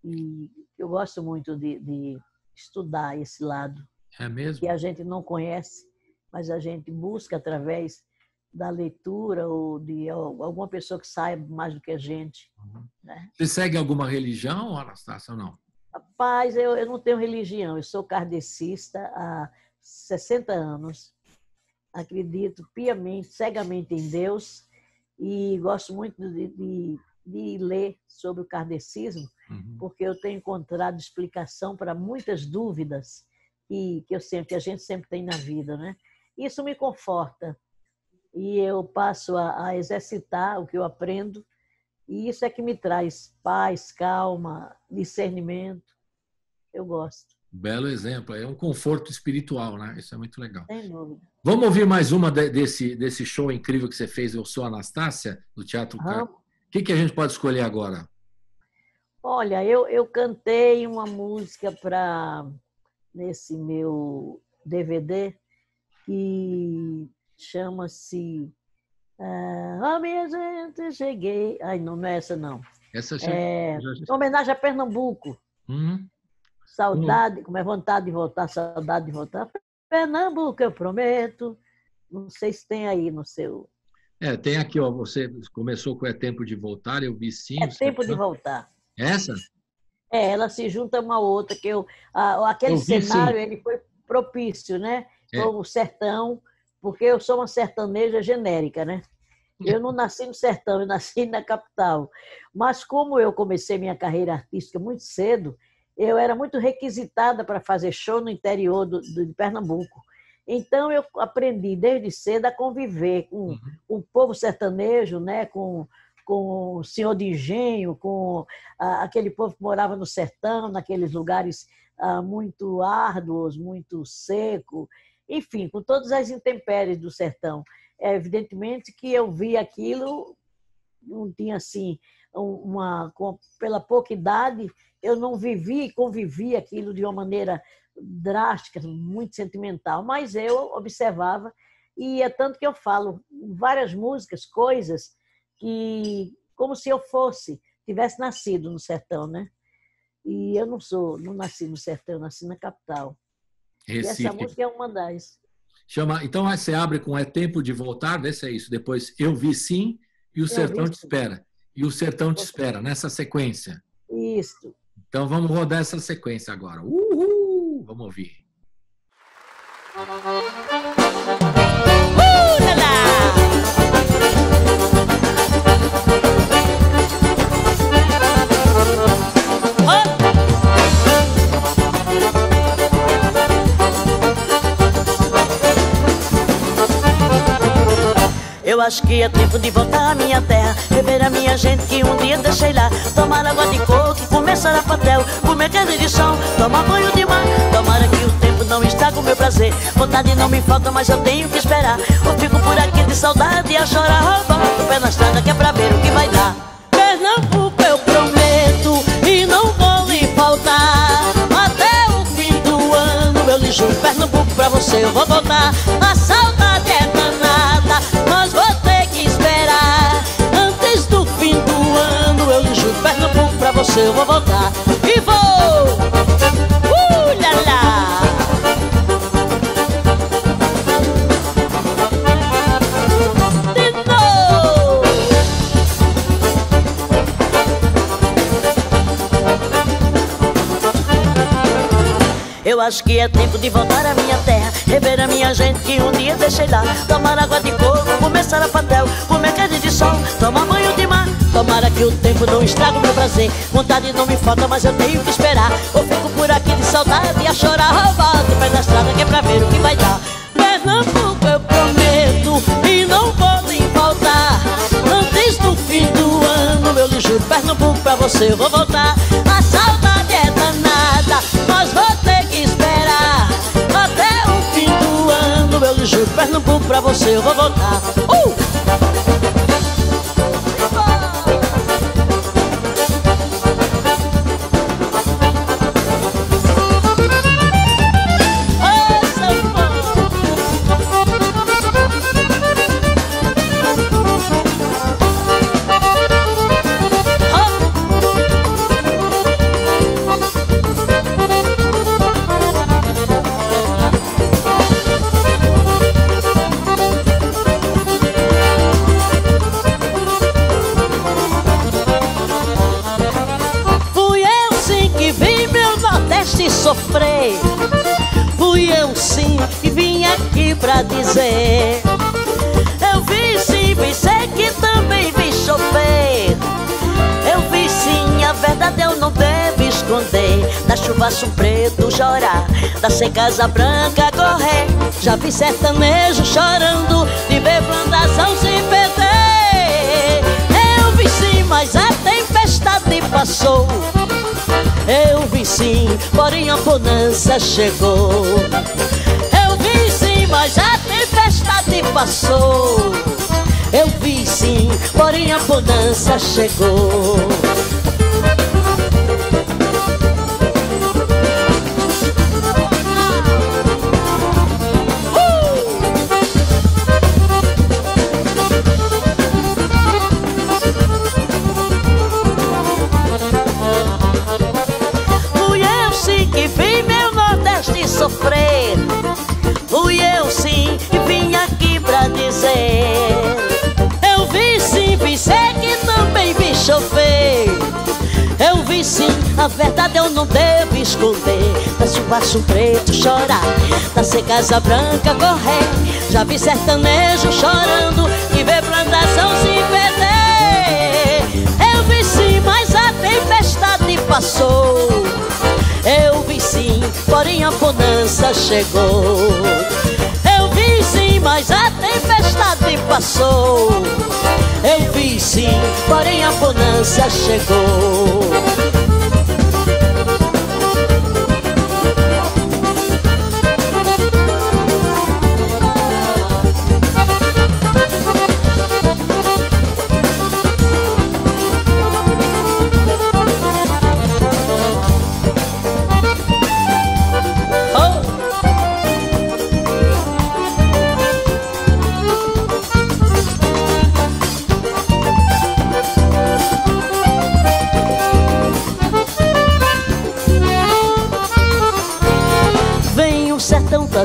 E eu gosto muito de, de, estudar esse lado. É mesmo? Que a gente não conhece, mas a gente busca através da leitura ou de alguma pessoa que saiba mais do que a gente. Uhum. Né? Você segue alguma religião, Anastácia, ou não? Rapaz, eu, eu não tenho religião, eu sou kardecista há 60 anos. Acredito piamente, cegamente em Deus e gosto muito de, de, de ler sobre o kardecismo, uhum. porque eu tenho encontrado explicação para muitas dúvidas que, que, eu sempre, que a gente sempre tem na vida. Né? Isso me conforta e eu passo a, a exercitar o que eu aprendo e isso é que me traz paz, calma, discernimento. Eu gosto. Belo exemplo. É um conforto espiritual, né? Isso é muito legal. Sem dúvida. Vamos ouvir mais uma desse, desse show incrível que você fez, Eu Sou Anastácia, do Teatro Car... O que, que a gente pode escolher agora? Olha, eu, eu cantei uma música para nesse meu DVD que chama-se ah, oh, minha gente, cheguei. Ai, não, não é essa, não. Essa já... é homenagem a Pernambuco. Uhum. Saudade, uhum. como é vontade de voltar, saudade de voltar. Pernambuco, eu prometo. Não sei se tem aí no seu. É, tem aqui, ó. Você começou com É Tempo de Voltar, eu vi sim. É Tempo de Voltar. Essa? É, ela se junta uma outra, que eu. aquele eu vi, cenário sim. ele foi propício, né? É. O sertão porque eu sou uma sertaneja genérica, né? Eu não nasci no sertão, eu nasci na capital. Mas como eu comecei minha carreira artística muito cedo, eu era muito requisitada para fazer show no interior do, do, de Pernambuco. Então eu aprendi desde cedo a conviver com, uhum. o povo sertanejo, né? com, com o senhor de engenho, com ah, aquele povo que morava no sertão, naqueles lugares ah, muito árduos, muito seco enfim, com todas as intempéries do sertão. É evidentemente que eu vi aquilo, não tinha assim, uma, pela pouca idade, eu não vivi e convivi aquilo de uma maneira drástica, muito sentimental, mas eu observava e é tanto que eu falo várias músicas, coisas que como se eu fosse tivesse nascido no sertão, né? E eu não sou, não nasci no sertão, eu nasci na capital. Recife. E essa música é uma das. Chama, então você abre com É Tempo de Voltar, vê se é isso. Depois Eu Vi Sim e O eu Sertão Te Espera. E O Sertão Te Espera, nessa sequência. Isso. Então vamos rodar essa sequência agora. Uhul! Vamos ouvir. Eu acho que é tempo de voltar à minha terra Rever a minha gente que um dia deixei lá. Tomar água de coco comer sarapatel Comer carne de chão, tomar banho de mar. Tomara que o tempo não estraga o meu prazer. Vontade não me falta, mas eu tenho que esperar. Eu fico por aqui de saudade a chorar. Boto o pé na estrada que é pra ver o que vai dar. Pernambuco eu prometo e não vou lhe faltar. Até o fim do ano eu lhe juro Pernambuco pra você eu vou voltar. A saudade é danada, mas vou ter que esperar Antes do fim do ano eu lhe juro Pernambuco pra você eu vou voltar E vou! Uh, lá, lá. Eu acho que é tempo de voltar à minha terra Rever a minha gente que um dia deixei lá. Tomar água de coco, comer sarapatel Comer carne de sol, tomar banho de mar Tomara que o tempo não estrague o meu prazer. Vontade não me falta, mas eu tenho que esperar. Ou fico por aqui de saudade a chorar. Ou volto pé na estrada que é pra ver o que vai dar. Pernambuco eu prometo e não vou nem voltar Antes do fim do ano, meu juro Pernambuco pra você eu vou voltar pra você eu vou voltar uh! Esconder. Da chuva um preto chorar, da secasa branca correr. Já vi sertanejo chorando, de ver plantação se perder. Eu vi sim, mas a tempestade passou. Eu vi sim, porém a bonança chegou. Eu vi sim, mas a tempestade passou. Eu vi sim, porém a bonança chegou. A verdade eu não devo esconder. Da chuva preto chorar, da secasa branca correr. Já vi sertanejo chorando e ver plantação se perder. Eu vi sim, mas a tempestade passou. Eu vi sim, porém a bonança chegou. Eu vi sim, mas a tempestade passou. Eu vi sim, porém a bonança chegou.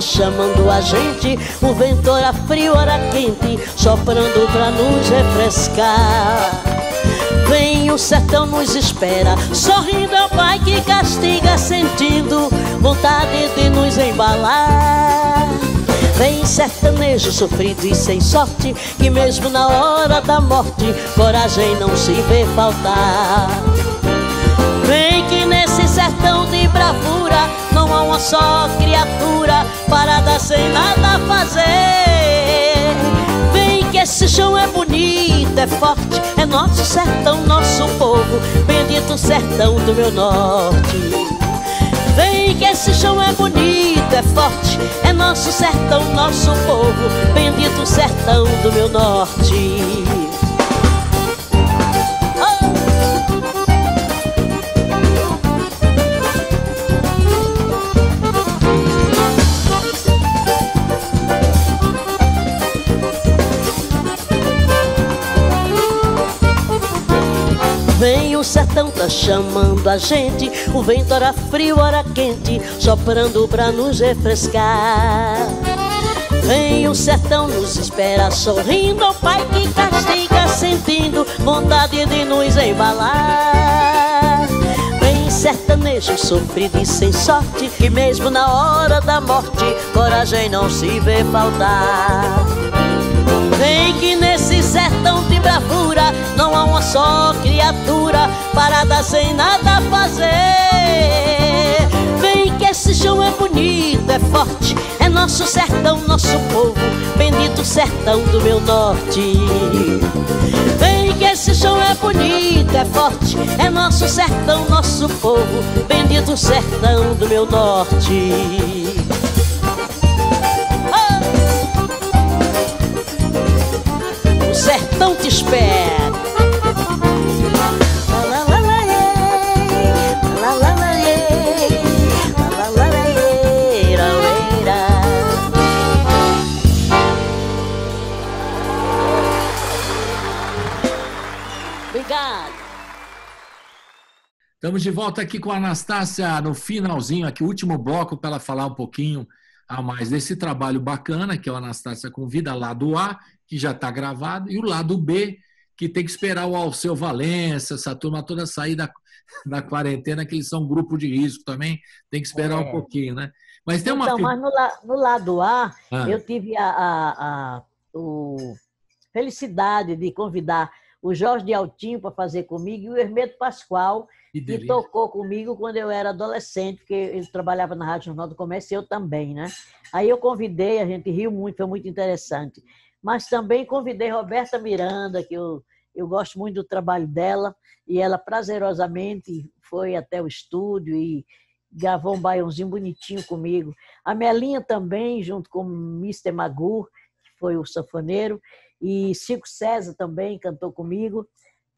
Chamando a gente. O vento era frio, era quente Soprando pra nos refrescar. Vem o sertão nos espera Sorrindo é o pai que castiga Sentindo vontade de nos embalar. Vem sertanejo sofrido e sem sorte Que mesmo na hora da morte Coragem não se vê faltar. Vem que nesse sertão de bravura Não há uma só criatura Parada sem nada fazer. Vem que esse chão é bonito, é forte É nosso sertão, nosso povo Bendito sertão do meu norte. Vem que esse chão é bonito, é forte É nosso sertão, nosso povo Bendito sertão do meu norte o sertão tá chamando a gente. O vento era frio, era quente Soprando pra nos refrescar. Vem o sertão nos espera sorrindo O pai que castiga sentindo Vontade de nos embalar. Vem sertanejo sofrido e sem sorte E mesmo na hora da morte Coragem não se vê faltar. Vem que nesse sertão de bravura uma só criatura parada sem nada fazer. Vem que esse chão é bonito, é forte, é nosso sertão, nosso povo, bendito sertão do meu norte. Vem que esse chão é bonito, é forte, é nosso sertão, nosso povo, bendito sertão do meu norte. sertão te espera. Estamos de volta aqui com a Anastácia no finalzinho, aqui, o último bloco, para ela falar um pouquinho a mais desse trabalho bacana que é o Anastácia Convida lá do A que já está gravado, e o lado B, que tem que esperar o Alceu Valença, essa turma toda sair da, [laughs] da quarentena, que eles são um grupo de risco também, tem que esperar é. um pouquinho, né? Mas tem uma. Então, mas no, no lado A, ah. eu tive a, a, a o felicidade de convidar o Jorge de Altinho para fazer comigo e o Hermeto Pascoal, que, que tocou comigo quando eu era adolescente, porque ele trabalhava na Rádio Jornal do Comércio e eu também, né? Aí eu convidei, a gente riu muito, foi muito interessante mas também convidei Roberta Miranda, que eu, eu gosto muito do trabalho dela, e ela prazerosamente foi até o estúdio e gravou um baiãozinho bonitinho comigo. A Melinha também, junto com o Mr. Magur, que foi o sanfoneiro, e Chico César também cantou comigo.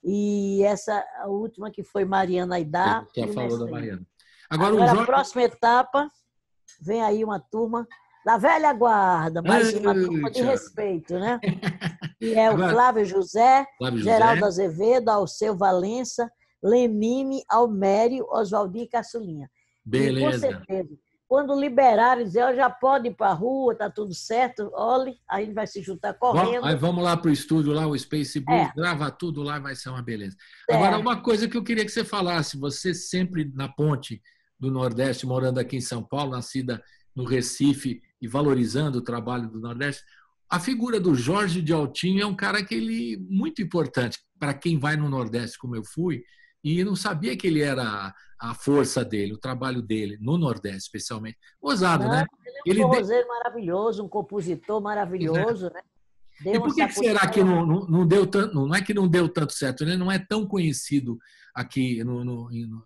E essa a última que foi Mariana Aidá. Já falou da Mariana. Agora, Agora Jorge... a próxima etapa, vem aí uma turma da velha guarda, mas uma turma de respeito, né? [laughs] E é o Flávio José, Flávio Geraldo José. Azevedo, Alceu Valença, Lenine, Almério, Oswaldinho e Caçulinha. Beleza. E, com certeza, quando liberarem, dizer, já pode ir para a rua, tá tudo certo, olhe, a gente vai se juntar correndo. Aí vamos lá para o estúdio, lá, o Space Blues, é. grava tudo lá, vai ser uma beleza. É. Agora, uma coisa que eu queria que você falasse, você sempre na ponte do Nordeste, morando aqui em São Paulo, nascida no Recife e valorizando o trabalho do Nordeste. A figura do Jorge de Altinho é um cara que ele muito importante para quem vai no Nordeste, como eu fui, e não sabia que ele era a força dele, o trabalho dele no Nordeste, especialmente. Ousado, não, né? Ele é um forrozeiro maravilhoso, um compositor maravilhoso, né? Deu e por que, que será que não, não, não, deu tanto? Não é que não deu tanto certo, ele não é tão conhecido aqui no, no, no,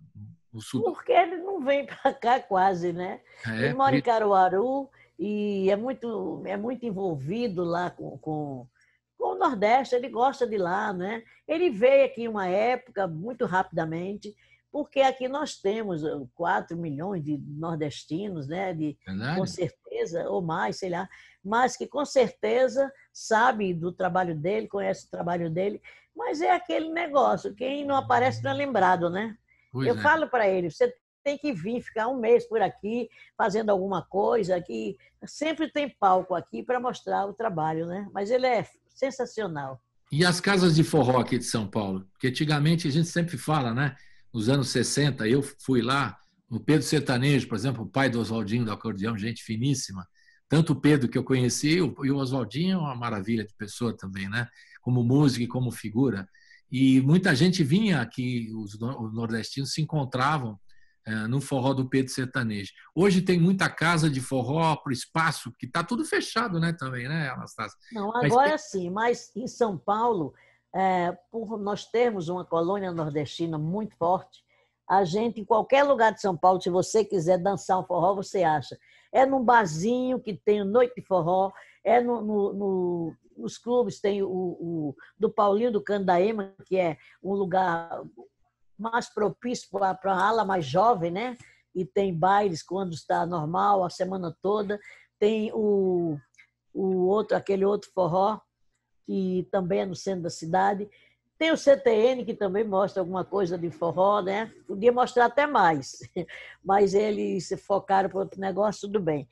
no sul. Porque ele não vem [laughs] para cá quase, né? É, ele mora em Caruaru e é muito, é muito envolvido lá com, com, com o Nordeste, ele gosta de lá, né? Ele veio aqui uma época, muito rapidamente, porque aqui nós temos 4 milhões de nordestinos, né? De, com certeza, ou mais, sei lá, mas que com certeza sabe do trabalho dele, conhece o trabalho dele, mas é aquele negócio, quem não aparece não é lembrado, né? Pois Eu é. falo para ele, você tem que vir ficar um mês por aqui fazendo alguma coisa que sempre tem palco aqui para mostrar o trabalho, né? Mas ele é sensacional. E as casas de forró aqui de São Paulo? Porque antigamente a gente sempre fala, né? Nos anos 60, eu fui lá, no Pedro Sertanejo, por exemplo, o pai do Oswaldinho do acordeão, gente finíssima. Tanto o Pedro que eu conheci, e o Oswaldinho é uma maravilha de pessoa também, né? Como música e como figura. E muita gente vinha aqui, os nordestinos se encontravam é, no forró do Pedro Sertanejo. Hoje tem muita casa de forró para o espaço, que está tudo fechado, né, também, né, Anastácia? Não, agora mas sim, mas em São Paulo, é, por nós termos uma colônia nordestina muito forte, a gente, em qualquer lugar de São Paulo, se você quiser dançar um forró, você acha. É num barzinho que tem noite de forró, é no, no, no, nos clubes, tem o, o, do Paulinho do Candaema, que é um lugar mais propício para a ala mais jovem, né? E tem bailes quando está normal, a semana toda. Tem o, o outro, aquele outro forró, que também é no centro da cidade. Tem o CTN, que também mostra alguma coisa de forró, né? Podia mostrar até mais, [laughs] mas eles se focaram para outro negócio, tudo bem.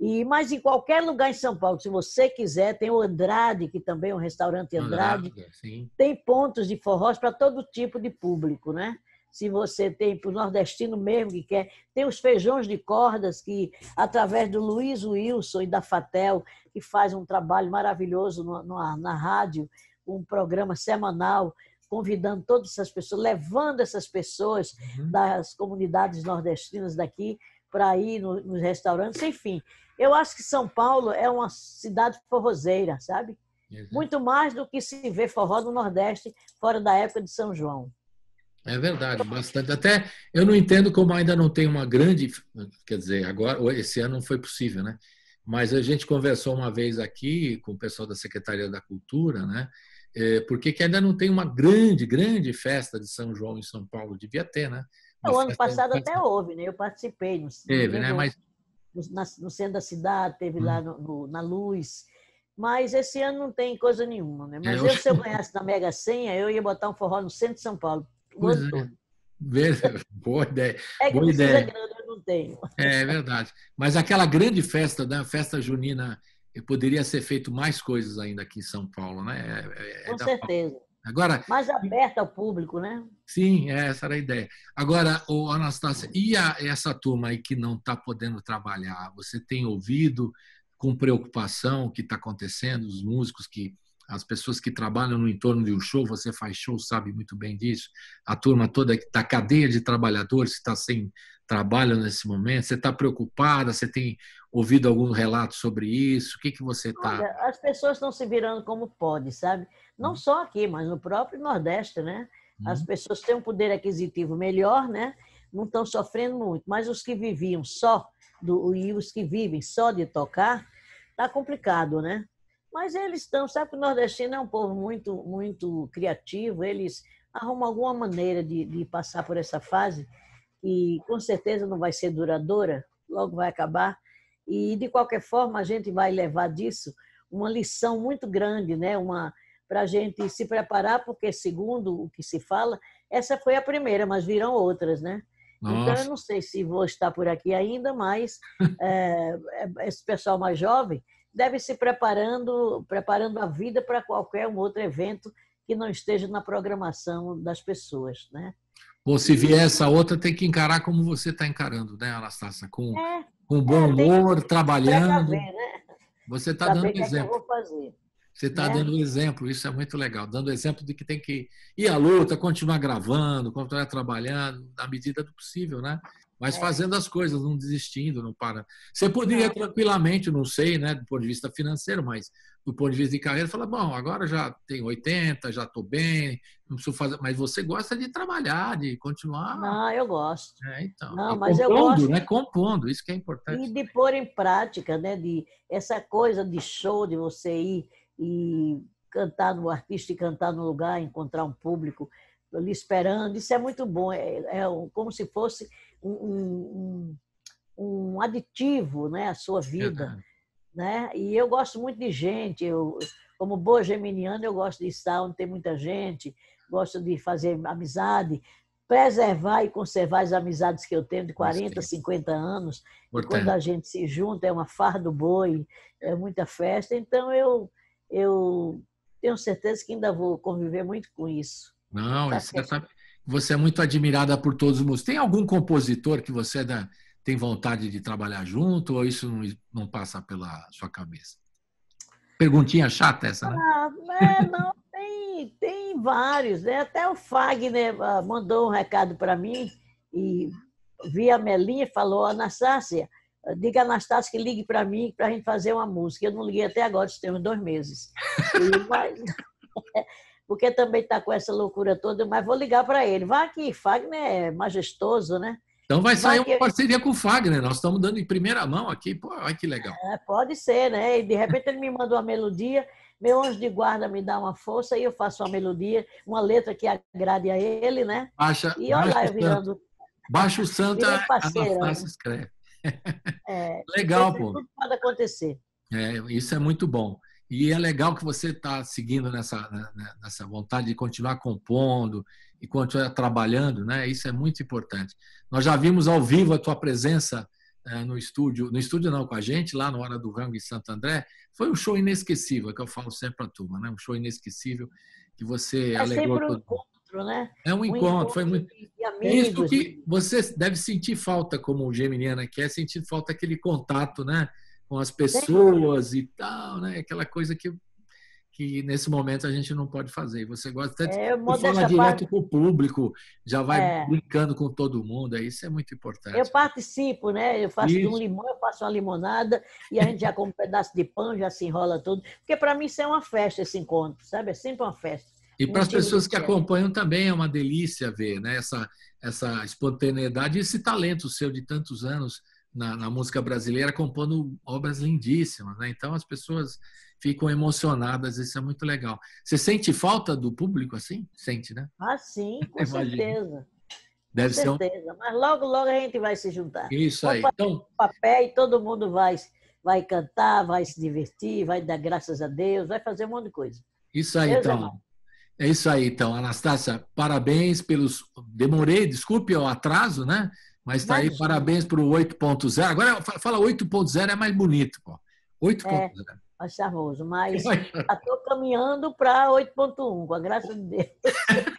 E, mas em qualquer lugar em São Paulo, se você quiser, tem o Andrade, que também é um restaurante Andrade. Andrade tem pontos de forrós para todo tipo de público, né? Se você tem para o nordestino mesmo que quer, tem os feijões de cordas que, através do Luiz Wilson e da Fatel, que faz um trabalho maravilhoso no, no, na rádio, um programa semanal convidando todas essas pessoas, levando essas pessoas uhum. das comunidades nordestinas daqui para ir no, nos restaurantes, enfim. Eu acho que São Paulo é uma cidade forrozeira, sabe? Uhum. Muito mais do que se vê forró no Nordeste, fora da época de São João. É verdade, bastante. Até eu não entendo como ainda não tem uma grande. Quer dizer, agora, esse ano não foi possível, né? Mas a gente conversou uma vez aqui com o pessoal da Secretaria da Cultura, né? É, porque que ainda não tem uma grande, grande festa de São João em São Paulo. Devia ter, né? O ano passado até houve, né? Eu participei. No, Teve, né? Mas... No, no centro da cidade, teve hum. lá no, no, na Luz. Mas esse ano não tem coisa nenhuma, né? Mas é, eu, eu, se eu [laughs] ganhasse na Mega Senha, eu ia botar um forró no centro de São Paulo. O ano é. todo. [laughs] Boa ideia. É que Boa ideia. grana, eu não tenho. É verdade. Mas aquela grande festa, né, festa junina, poderia ser feito mais coisas ainda aqui em São Paulo, né? É, é Com certeza. Agora, mais aberta ao público, né? Sim, essa era a ideia. Agora, o Anastácia, e a, essa turma aí que não está podendo trabalhar? Você tem ouvido com preocupação o que está acontecendo? Os músicos que as pessoas que trabalham no entorno de um show, você faz show, sabe muito bem disso. A turma toda da cadeia de trabalhadores está sem trabalho nesse momento. Você está preocupada? Você tem ouvido algum relato sobre isso? O que, que você está. As pessoas estão se virando como pode, sabe? Não hum. só aqui, mas no próprio Nordeste, né? As hum. pessoas têm um poder aquisitivo melhor, né? Não estão sofrendo muito. Mas os que viviam só do, e os que vivem só de tocar, tá complicado, né? Mas eles estão, sabe que o nordestino é um povo muito, muito criativo, eles arrumam alguma maneira de, de passar por essa fase e com certeza não vai ser duradoura, logo vai acabar. E de qualquer forma a gente vai levar disso uma lição muito grande, né? Uma para a gente se preparar, porque segundo o que se fala, essa foi a primeira, mas virão outras, né? Nossa. Então eu não sei se vou estar por aqui ainda, mas [laughs] é, esse pessoal mais jovem deve se preparando, preparando a vida para qualquer um outro evento que não esteja na programação das pessoas, né? Ou se vier essa outra, tem que encarar como você está encarando, né, Anastácia? Com, é, com bom é, humor, trabalhando. Ver, né? Você está dando que exemplo. É você está né? dando exemplo, isso é muito legal. Dando exemplo de que tem que ir à luta, continuar gravando, continuar trabalhando, na medida do possível, né? Mas é. fazendo as coisas, não desistindo, não para. Você poderia tranquilamente, não sei, né, do ponto de vista financeiro, mas do ponto de vista de carreira, falar, bom, agora já tenho 80, já estou bem, não preciso fazer. Mas você gosta de trabalhar, de continuar. Não, eu gosto. É, então. Não, e mas compondo, eu gosto. né? Compondo, isso que é importante. E de pôr em prática, né? De essa coisa de show, de você ir e cantar no artista e cantar no lugar, encontrar um público ali esperando, isso é muito bom. É, é como se fosse um, um, um aditivo né, à sua vida. Né? E eu gosto muito de gente, eu, como boa geminiana, eu gosto de estar onde tem muita gente, gosto de fazer amizade, preservar e conservar as amizades que eu tenho de 40, 50 anos. quando a gente se junta, é uma farra do boi, é muita festa. Então, eu, eu tenho certeza que ainda vou conviver muito com isso. Não, tá você é muito admirada por todos os músicos. Tem algum compositor que você tem vontade de trabalhar junto ou isso não, não passa pela sua cabeça? Perguntinha chata essa, né? Ah, é, não, tem, tem vários. Né? Até o Fagner ah, mandou um recado para mim e via a Melinha e falou, Anastácia, diga a Anastácia que ligue para mim para a gente fazer uma música. Eu não liguei até agora, isso tem uns dois meses. E, mas, [laughs] porque também está com essa loucura toda, mas vou ligar para ele. Vai aqui, Fagner é majestoso, né? Então vai sair vai uma parceria com o Fagner, nós estamos dando em primeira mão aqui, pô, olha que legal. É, pode ser, né? E de repente ele me manda uma melodia, meu anjo de guarda me dá uma força e eu faço uma melodia, uma letra que agrade a ele, né? Baixa, e olha lá, eu virando. Baixa o santo, a Anastácia escreve. É, [laughs] legal, pô. Tudo pode acontecer. É, isso é muito bom. E é legal que você está seguindo nessa, né, né, nessa vontade de continuar compondo e continuar trabalhando, né? Isso é muito importante. Nós já vimos ao vivo a tua presença é, no estúdio, no estúdio não, com a gente, lá no Hora do Rango em Santo André. Foi um show inesquecível, que eu falo sempre para a turma, né? Um show inesquecível que você é alegrou sempre um encontro, né? É um, um encontro, encontro, foi muito. Isso que você deve sentir falta como geminiana que é sentir falta aquele contato, né? Com as pessoas e tal, né? Aquela coisa que, que nesse momento a gente não pode fazer. Você gosta até de, É, falar direto com o público, já vai É. brincando com todo mundo, isso é muito importante. Eu participo, né? Eu faço de um limão, eu faço uma limonada e a gente já come um pedaço de pão, já se enrola tudo. Porque para mim isso é uma festa, esse encontro, sabe? É sempre uma festa. E para as pessoas que acompanham também é uma delícia ver né? essa, essa espontaneidade e esse talento seu de tantos anos na, na música brasileira, compondo obras lindíssimas. Né? Então as pessoas ficam emocionadas, isso é muito legal. Você sente falta do público assim? Sente, né? Ah, sim, [laughs] com certeza. Deve com ser um... certeza. Mas logo, logo a gente vai se juntar. Isso aí. Então, papel e todo mundo vai, vai cantar, vai se divertir, vai dar graças a Deus, vai fazer um monte de coisa. Isso aí, Deus é então. bom. É isso aí, então. Anastácia, parabéns pelos. Demorei, desculpe o atraso, né? Mas está aí, parabéns para o 8.0. Agora, fa- fala 8.0 é mais bonito, pô. 8.0. Mais charmoso. Mas [laughs] estou caminhando para 8.1, com a graça de Deus. [laughs]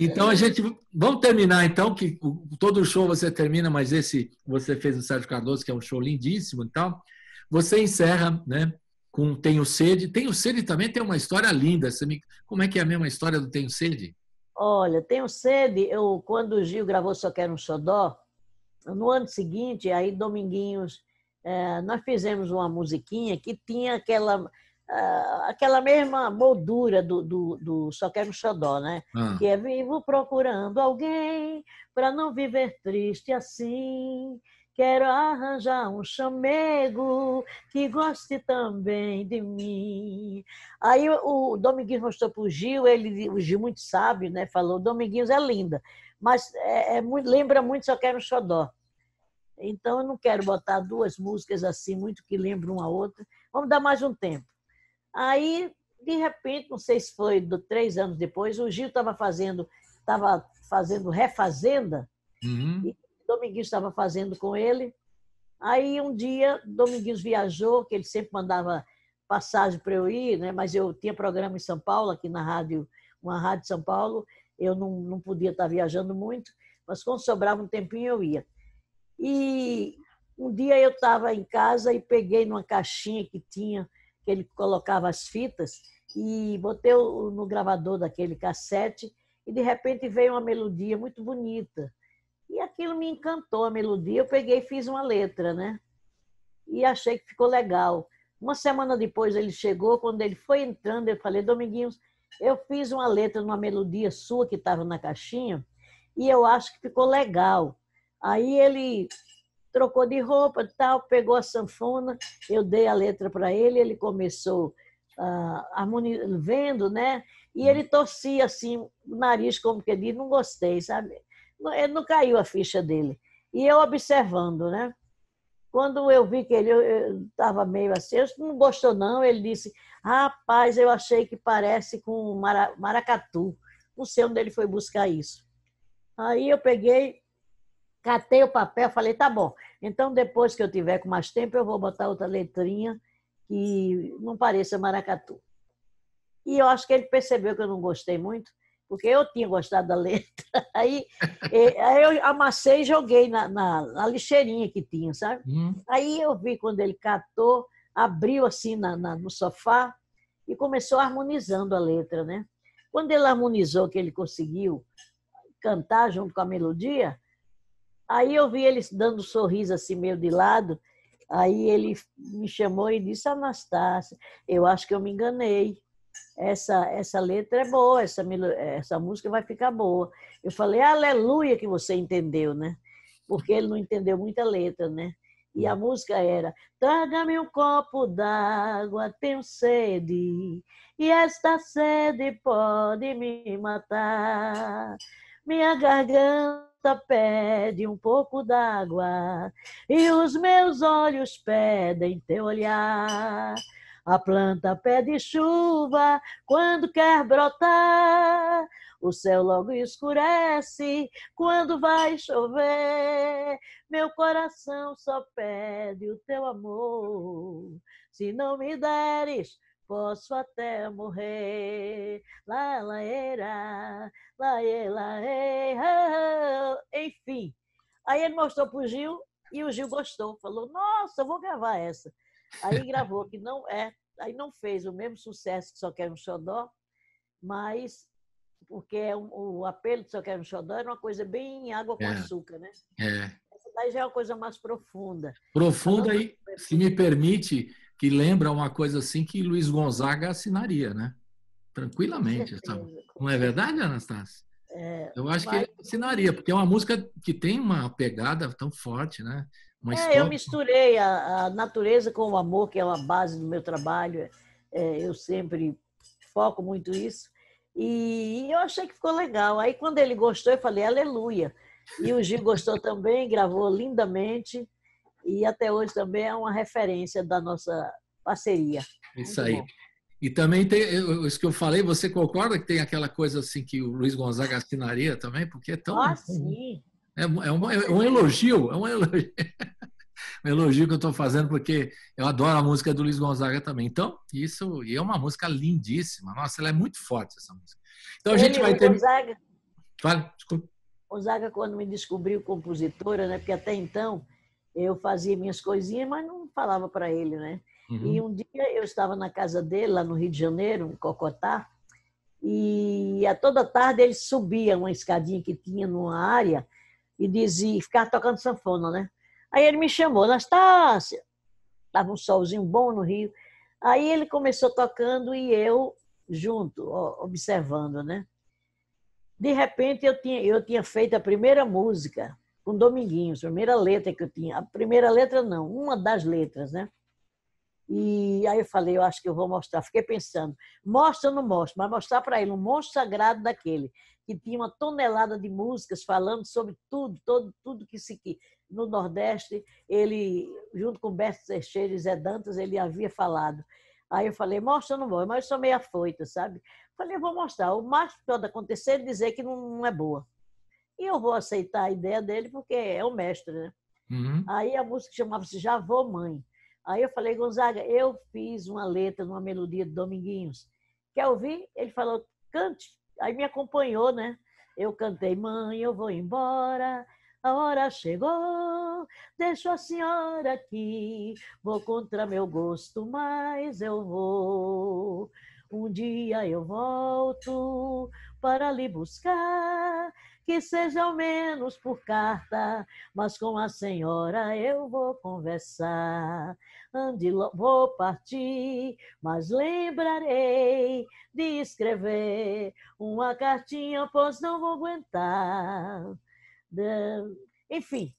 Então a gente. Vamos terminar, então, que todo show você termina, mas esse você fez no Sérgio Cardoso, que é um show lindíssimo e tal. Você encerra, né? Com Tenho Sede. Tenho Sede também tem uma história linda. Como é que é a mesma história do Tenho Sede? Olha, tenho sede. Eu, quando o Gil gravou Só Quero um Xodó, no ano seguinte, aí Dominguinhos, eh, nós fizemos uma musiquinha que tinha aquela, ah, aquela mesma moldura do, do, do Só Quero um Xodó, né? Ah, que é vivo procurando alguém para não viver triste assim. Quero arranjar um chamego que goste também de mim. Aí o Dominguinhos mostrou para o Gil, ele, o Gil muito sábio, né? Falou: Dominguinhos é linda, mas é, é muito- lembra muito Só Quero um Xodó. Então eu não quero botar duas músicas assim, muito que lembram uma a outra. Vamos dar mais um tempo. Aí, de repente, não sei se foi do, três anos depois, o Gil estava fazendo, estava fazendo refazenda, uhum. Dominguinhos estava fazendo com ele. Aí um dia, Dominguinhos viajou, que ele sempre mandava passagem para eu ir, né? mas eu tinha programa em São Paulo, aqui na rádio, uma rádio de São Paulo, eu não, não podia estar viajando muito, mas quando sobrava um tempinho eu ia. E um dia eu estava em casa e peguei numa caixinha que tinha, que ele colocava as fitas, e botei no gravador daquele cassete, e de repente veio uma melodia muito bonita. Aquilo me encantou, a melodia. Eu peguei e fiz uma letra, né? E achei que ficou legal. Uma semana depois ele chegou, quando ele foi entrando, eu falei, Dominguinhos, eu fiz uma letra numa melodia sua que estava na caixinha e eu acho que ficou legal. Aí ele trocou de roupa tal, pegou a sanfona, eu dei a letra para ele, ele começou harmoni- vendo, né? E ele torcia assim, o nariz, como que diz, não gostei, sabe? Ele não caiu a ficha dele. E eu observando, né? Quando eu vi que ele estava meio assim, eu não gostou não, ele disse, rapaz, eu achei que parece com mara- maracatu. Não sei onde ele foi buscar isso. Aí eu peguei, catei o papel, falei, tá bom. Então, depois que eu tiver com mais tempo, eu vou botar outra letrinha que não pareça maracatu. E eu acho que ele percebeu que eu não gostei muito, porque eu tinha gostado da letra. [laughs] Aí, eh, aí eu amassei e joguei na, na, na lixeirinha que tinha, sabe? Hum, Aí eu vi quando ele catou, abriu assim na, na- no sofá e começou harmonizando a letra, né? Quando ele harmonizou, que ele conseguiu cantar junto com a melodia, aí eu vi ele dando um sorriso assim meio de lado, aí ele me chamou e disse, Anastácia, eu acho que eu me enganei. Essa, essa letra é boa, essa, essa música vai ficar boa. Eu falei, aleluia que você entendeu, né? Porque ele não entendeu muita letra, né? E a música era: Traga-me um copo d'água, tenho sede, e esta sede pode me matar. Minha garganta pede um pouco d'água, e os meus olhos pedem teu olhar. A planta pede chuva quando quer brotar, o céu logo escurece quando vai chover. Meu coração só pede o teu amor. Se não me deres, posso até morrer. Lá, lá, e, ah, Enfim. Aí ele mostrou para o Gil e o Gil gostou. Falou: Nossa, eu vou gravar essa. Aí gravou, que não é aí não fez o mesmo sucesso que Só Quer um Xodó, mas porque é o apelo de Só Quer um Xodó era uma coisa bem água com é. açúcar, né? É. Essa daí já é uma coisa mais profunda. Profunda e, se me permite, que lembra uma coisa assim que Luiz Gonzaga assinaria, né? Tranquilamente. Não é verdade, Anastácia? É, eu acho vai... que ele assinaria, porque é uma música que tem uma pegada tão forte, né? É, eu misturei a, a, natureza com o amor, que é uma base do meu trabalho. É, eu sempre foco muito isso. E eu achei que ficou legal. Aí, quando ele gostou, eu falei, aleluia. E o Gil gostou também, gravou lindamente. E até hoje também é uma referência da nossa parceria. Isso aí. Bom. E também tem isso que eu falei, você concorda que tem aquela coisa assim que o Luiz Gonzaga assinaria também? Porque é tão. Ah, sim. É, é, uma, é um elogio, é um elogio. [laughs] um elogio que eu estou fazendo, porque eu adoro a música do Luiz Gonzaga também. Então, isso e é uma música lindíssima. Nossa, ela é muito forte, essa música. Então, a gente vai ter. Gonzaga, Fale, desculpa. Gonzaga, quando me descobriu compositora, né? porque até então eu fazia minhas coisinhas, mas não falava para ele, né? Uhum. E um dia eu estava na casa dele, lá no Rio de Janeiro, em Cocotá, e a toda tarde ele subia uma escadinha que tinha numa área e dizia, ficava tocando sanfona, né? Aí ele me chamou, Anastácia, estava um solzinho bom no Rio. Aí ele começou tocando e eu junto, observando, né? De repente eu tinha, eu tinha feito a primeira música com Dominguinhos, a primeira letra que eu tinha. A primeira letra não, uma das letras, né? E aí eu falei, eu acho que eu vou mostrar. Fiquei pensando, mostra ou não mostra, mas mostrar para ele um monstro sagrado daquele, que tinha uma tonelada de músicas falando sobre tudo, todo, tudo que se que no Nordeste, ele, junto com Berto Teixeira e Zé Dantas, ele havia falado. Aí eu falei, mostra ou não vou, mas eu sou meio afoita, sabe? Falei, eu vou mostrar. O mais que pode acontecer é dizer que não é boa. E eu vou aceitar a ideia dele, porque é o mestre, né? Uhum. Aí a música chamava-se Já Vou Mãe. Aí eu falei, Gonzaga, eu fiz uma letra numa melodia de Dominguinhos. Quer ouvir? Ele falou, cante. Aí me acompanhou, né? Eu cantei, mãe, eu vou embora, a hora chegou, deixo a senhora aqui, vou contra meu gosto, mas eu vou. Um dia eu volto para lhe buscar que seja ao menos por carta, mas com a senhora eu vou conversar. Ande, vou partir, mas lembrarei de escrever uma cartinha, pois não vou aguentar. Enfim,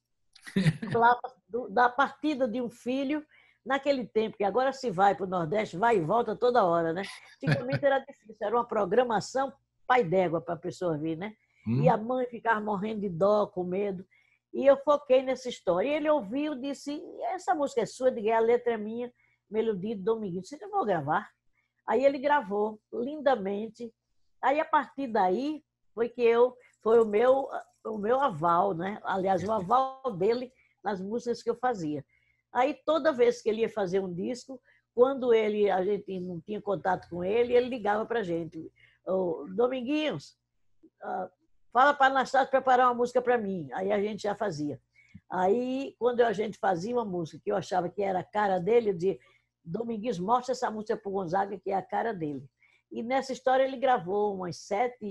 [laughs] da partida de um filho naquele tempo, que agora se vai para o Nordeste, vai e volta toda hora, né? Antigamente era difícil, era uma programação pai d'égua para a pessoa vir, né? Hum. E a mãe ficava morrendo de dó, com medo. E eu foquei nessa história. E ele ouviu e disse: Essa música é sua, diga, a letra é minha, melodia de Dominguinho. Disse: Eu vou gravar. Aí ele gravou lindamente. Aí, a partir daí, foi que eu, foi o meu, o meu aval, né? Aliás, o aval dele nas músicas que eu fazia. Aí, toda vez que ele ia fazer um disco, quando ele a gente não tinha contato com ele, ele ligava para gente. Oh, Dominguinhos, ah, fala para Anastácio preparar uma música para mim. Aí a gente já fazia. Aí, quando a gente fazia uma música que eu achava que era a cara dele, eu dizia, Domingues, mostra essa música para o Gonzaga, que é a cara dele. E nessa história ele gravou umas sete,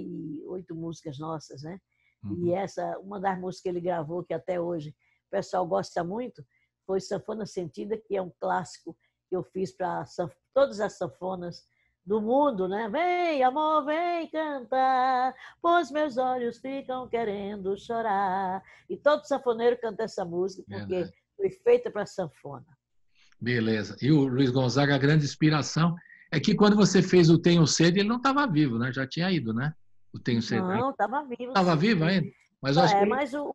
oito músicas nossas, né? Uhum. E essa, uma das músicas que ele gravou, que até hoje o pessoal gosta muito, foi Sanfona Sentida, que é um clássico que eu fiz para todas as sanfonas do mundo, né? Vem, amor, vem cantar, pois meus olhos ficam querendo chorar. E todo sanfoneiro canta essa música, porque Verdade. foi feita para sanfona. Beleza. E o Luiz Gonzaga, a grande inspiração é que quando você fez o Tenho Sede, ele não estava vivo, né? Já tinha ido, né? O Tenho Sede. Não, estava vivo. Estava vivo ainda? Mas acho é, que... mas o,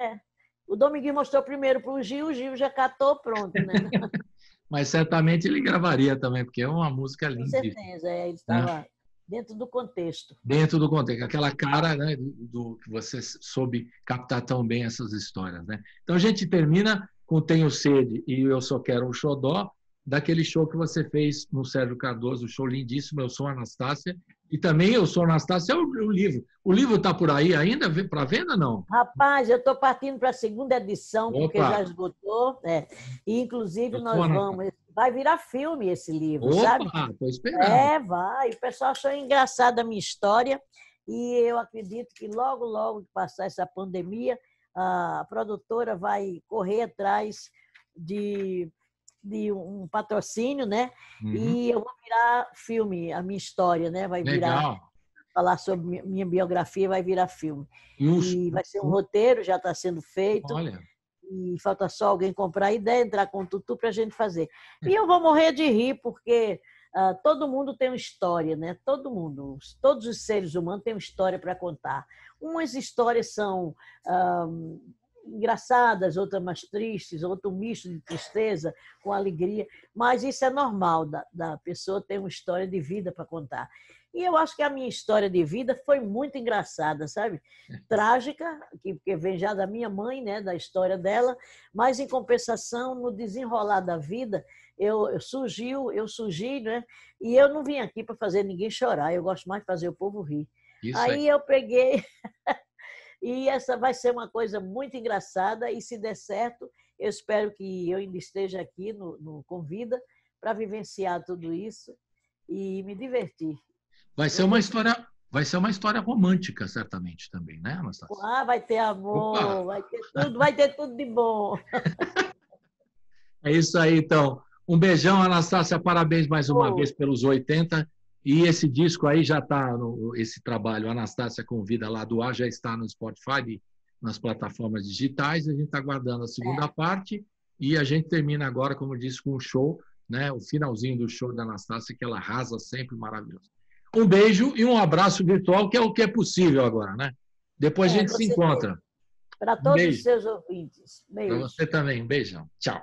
é, o Dominguinho mostrou primeiro para o Gil, o Gil já catou pronto, né? [laughs] mas certamente ele gravaria também, porque é uma música linda. Com certeza, é, ele estava né? dentro do contexto. Dentro do contexto, aquela cara né, do, que você soube captar tão bem essas histórias. Né? Então a gente termina com Tenho Sede e Eu Só Quero um Xodó, daquele show que você fez no Sérgio Cardoso, um show lindíssimo, Eu Sou Anastácia, e também Eu Sou Anastácia é o, o livro. O livro está por aí ainda para venda, não? Rapaz, eu estou partindo para a segunda edição, Opa. porque já esgotou. É. E, inclusive, eu nós vamos... Vai virar filme esse livro, Opa, sabe? Estou esperando. É, vai. O pessoal achou engraçada a minha história e eu acredito que logo, logo que passar essa pandemia, a produtora vai correr atrás de de um patrocínio, né? Uhum. E eu vou virar filme, a minha história, né? Vai virar Legal. falar sobre minha biografia, vai virar filme. E, vai ser um roteiro, já está sendo feito. Olha. E falta só alguém comprar a ideia, entrar com tudo para a gente fazer. E eu vou morrer de rir, porque uh, todo mundo tem uma história, né? Todo mundo, todos os seres humanos têm uma história para contar. Umas histórias são uh, engraçadas, outras mais tristes, outro misto de tristeza com alegria, mas isso é normal da, da pessoa ter uma história de vida para contar. E eu acho que a minha história de vida foi muito engraçada, sabe? [laughs] Trágica, que, vem já da minha mãe, né, da história dela, mas em compensação, no desenrolar da vida, eu, eu surgiu, eu surgi, né? E eu não vim aqui para fazer ninguém chorar, eu gosto mais de fazer o povo rir. Isso aí é. eu peguei [laughs] E essa vai ser uma coisa muito engraçada e se der certo, eu espero que eu ainda esteja aqui no, no Convida para vivenciar tudo isso e me divertir. Vai ser uma história, vai ser uma história romântica certamente também, né, Anastácia? Ah, vai ter amor, Opa. vai ter tudo, vai ter tudo de bom. [laughs] É isso aí, então. Um beijão, Anastácia. Parabéns mais uma oh. vez pelos 80 e esse disco aí já está, esse trabalho, Anastácia Convida lá do ar, já está no Spotify, nas plataformas digitais. A gente está aguardando a segunda é. parte e a gente termina agora, como eu disse, com o show, né? o finalzinho do show da Anastácia, que ela arrasa sempre maravilhoso. Um beijo e um abraço virtual, que é o que é possível agora, né? Depois é, a gente se encontra. Para todos um os seus ouvintes. Para você também. Um beijão. Tchau.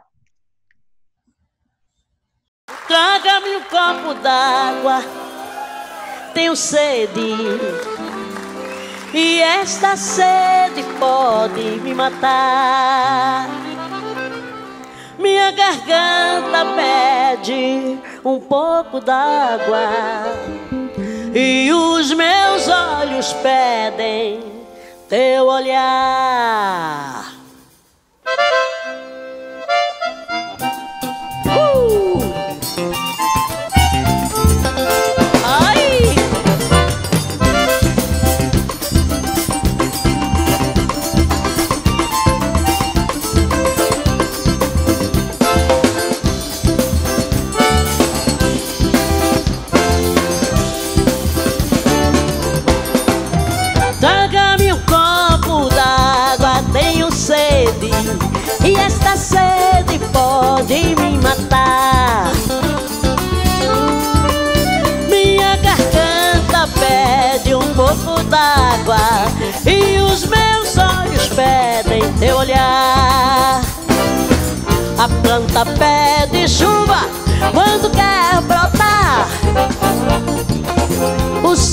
Traga-me um copo d'água tenho sede. E esta sede pode me matar. Minha garganta pede um pouco d'água. E os meus olhos pedem teu olhar.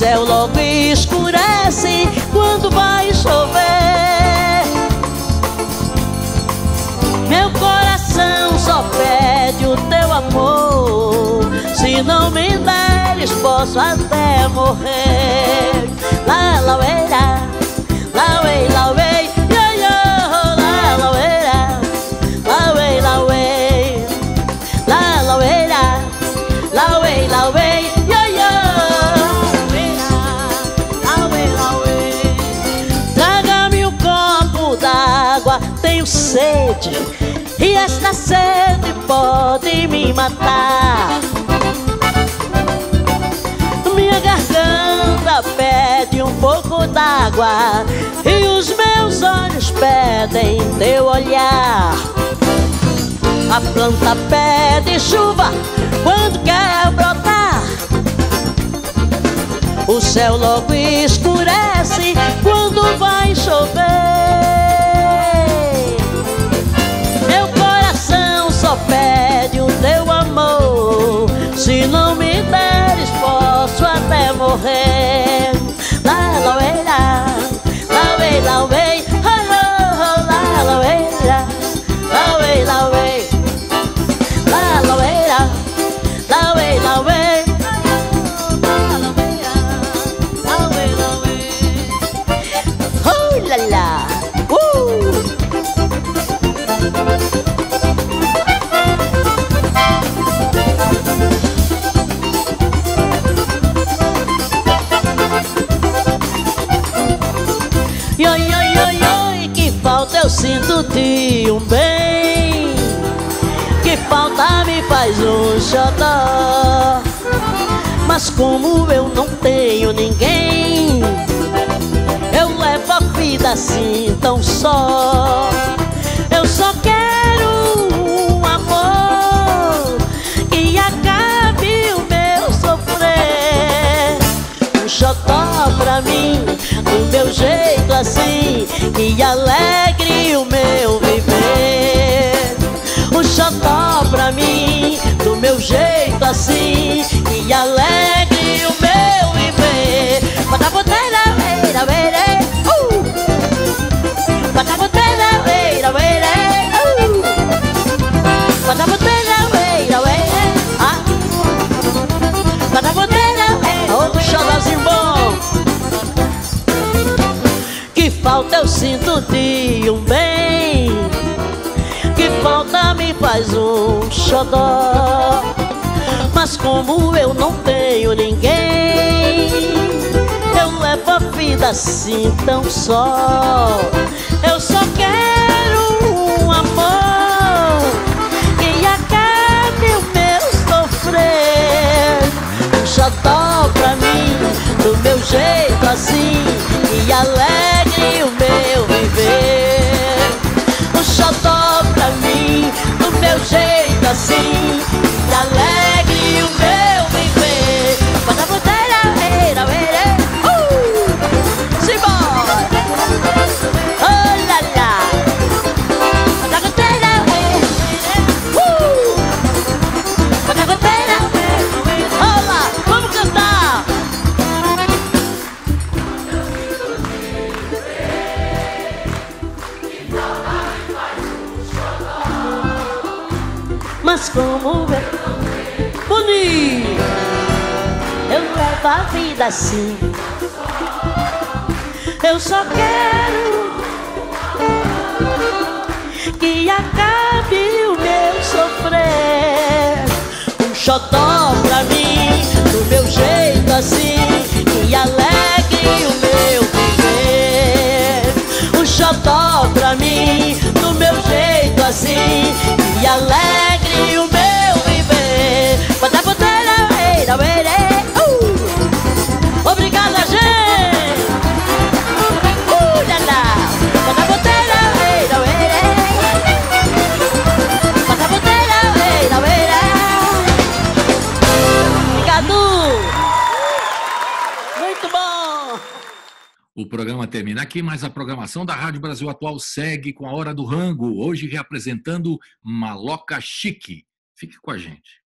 Céu logo escurece quando vai chover. Meu coração só pede o teu amor. Se não me deres, posso até morrer. La la la, la e esta sede pode me matar. Minha garganta pede um pouco d'água e os meus olhos pedem teu olhar. A planta pede chuva quando quer brotar. O céu logo escurece quando vai chover. Pede o teu amor. Se não me deres, posso até morrer. La la wei la, la wei la wei, ho ho la la wei la, la wei la wei, la la wei la, falta eu sinto de um bem Que falta me faz um xodó Mas como eu não tenho ninguém Eu levo a vida assim tão só. Eu só quero um amor Que acabe o meu sofrer. Um xodó pra mim jeito assim e alegre o meu sinto de um bem Que falta me faz um xodó. Mas como eu não tenho ninguém Eu levo a vida assim tão só. Eu só quero um amor Que acabe o meu sofrer. Um xodó pra mim Do meu jeito assim E alegre o viver. Um xodó pra mim Do meu jeito assim E alegre o meu a vida assim. Eu só quero Que acabe o meu sofrer. Um xodó pra mim Do meu jeito assim Que alegre o meu viver. Um xodó pra mim Do meu jeito assim Que alegre o meu viver. Bota boteira, eira, eira, programa termina aqui, mas a programação da Rádio Brasil Atual segue com a Hora do Rango, hoje reapresentando Maloca Chique. Fique com a gente.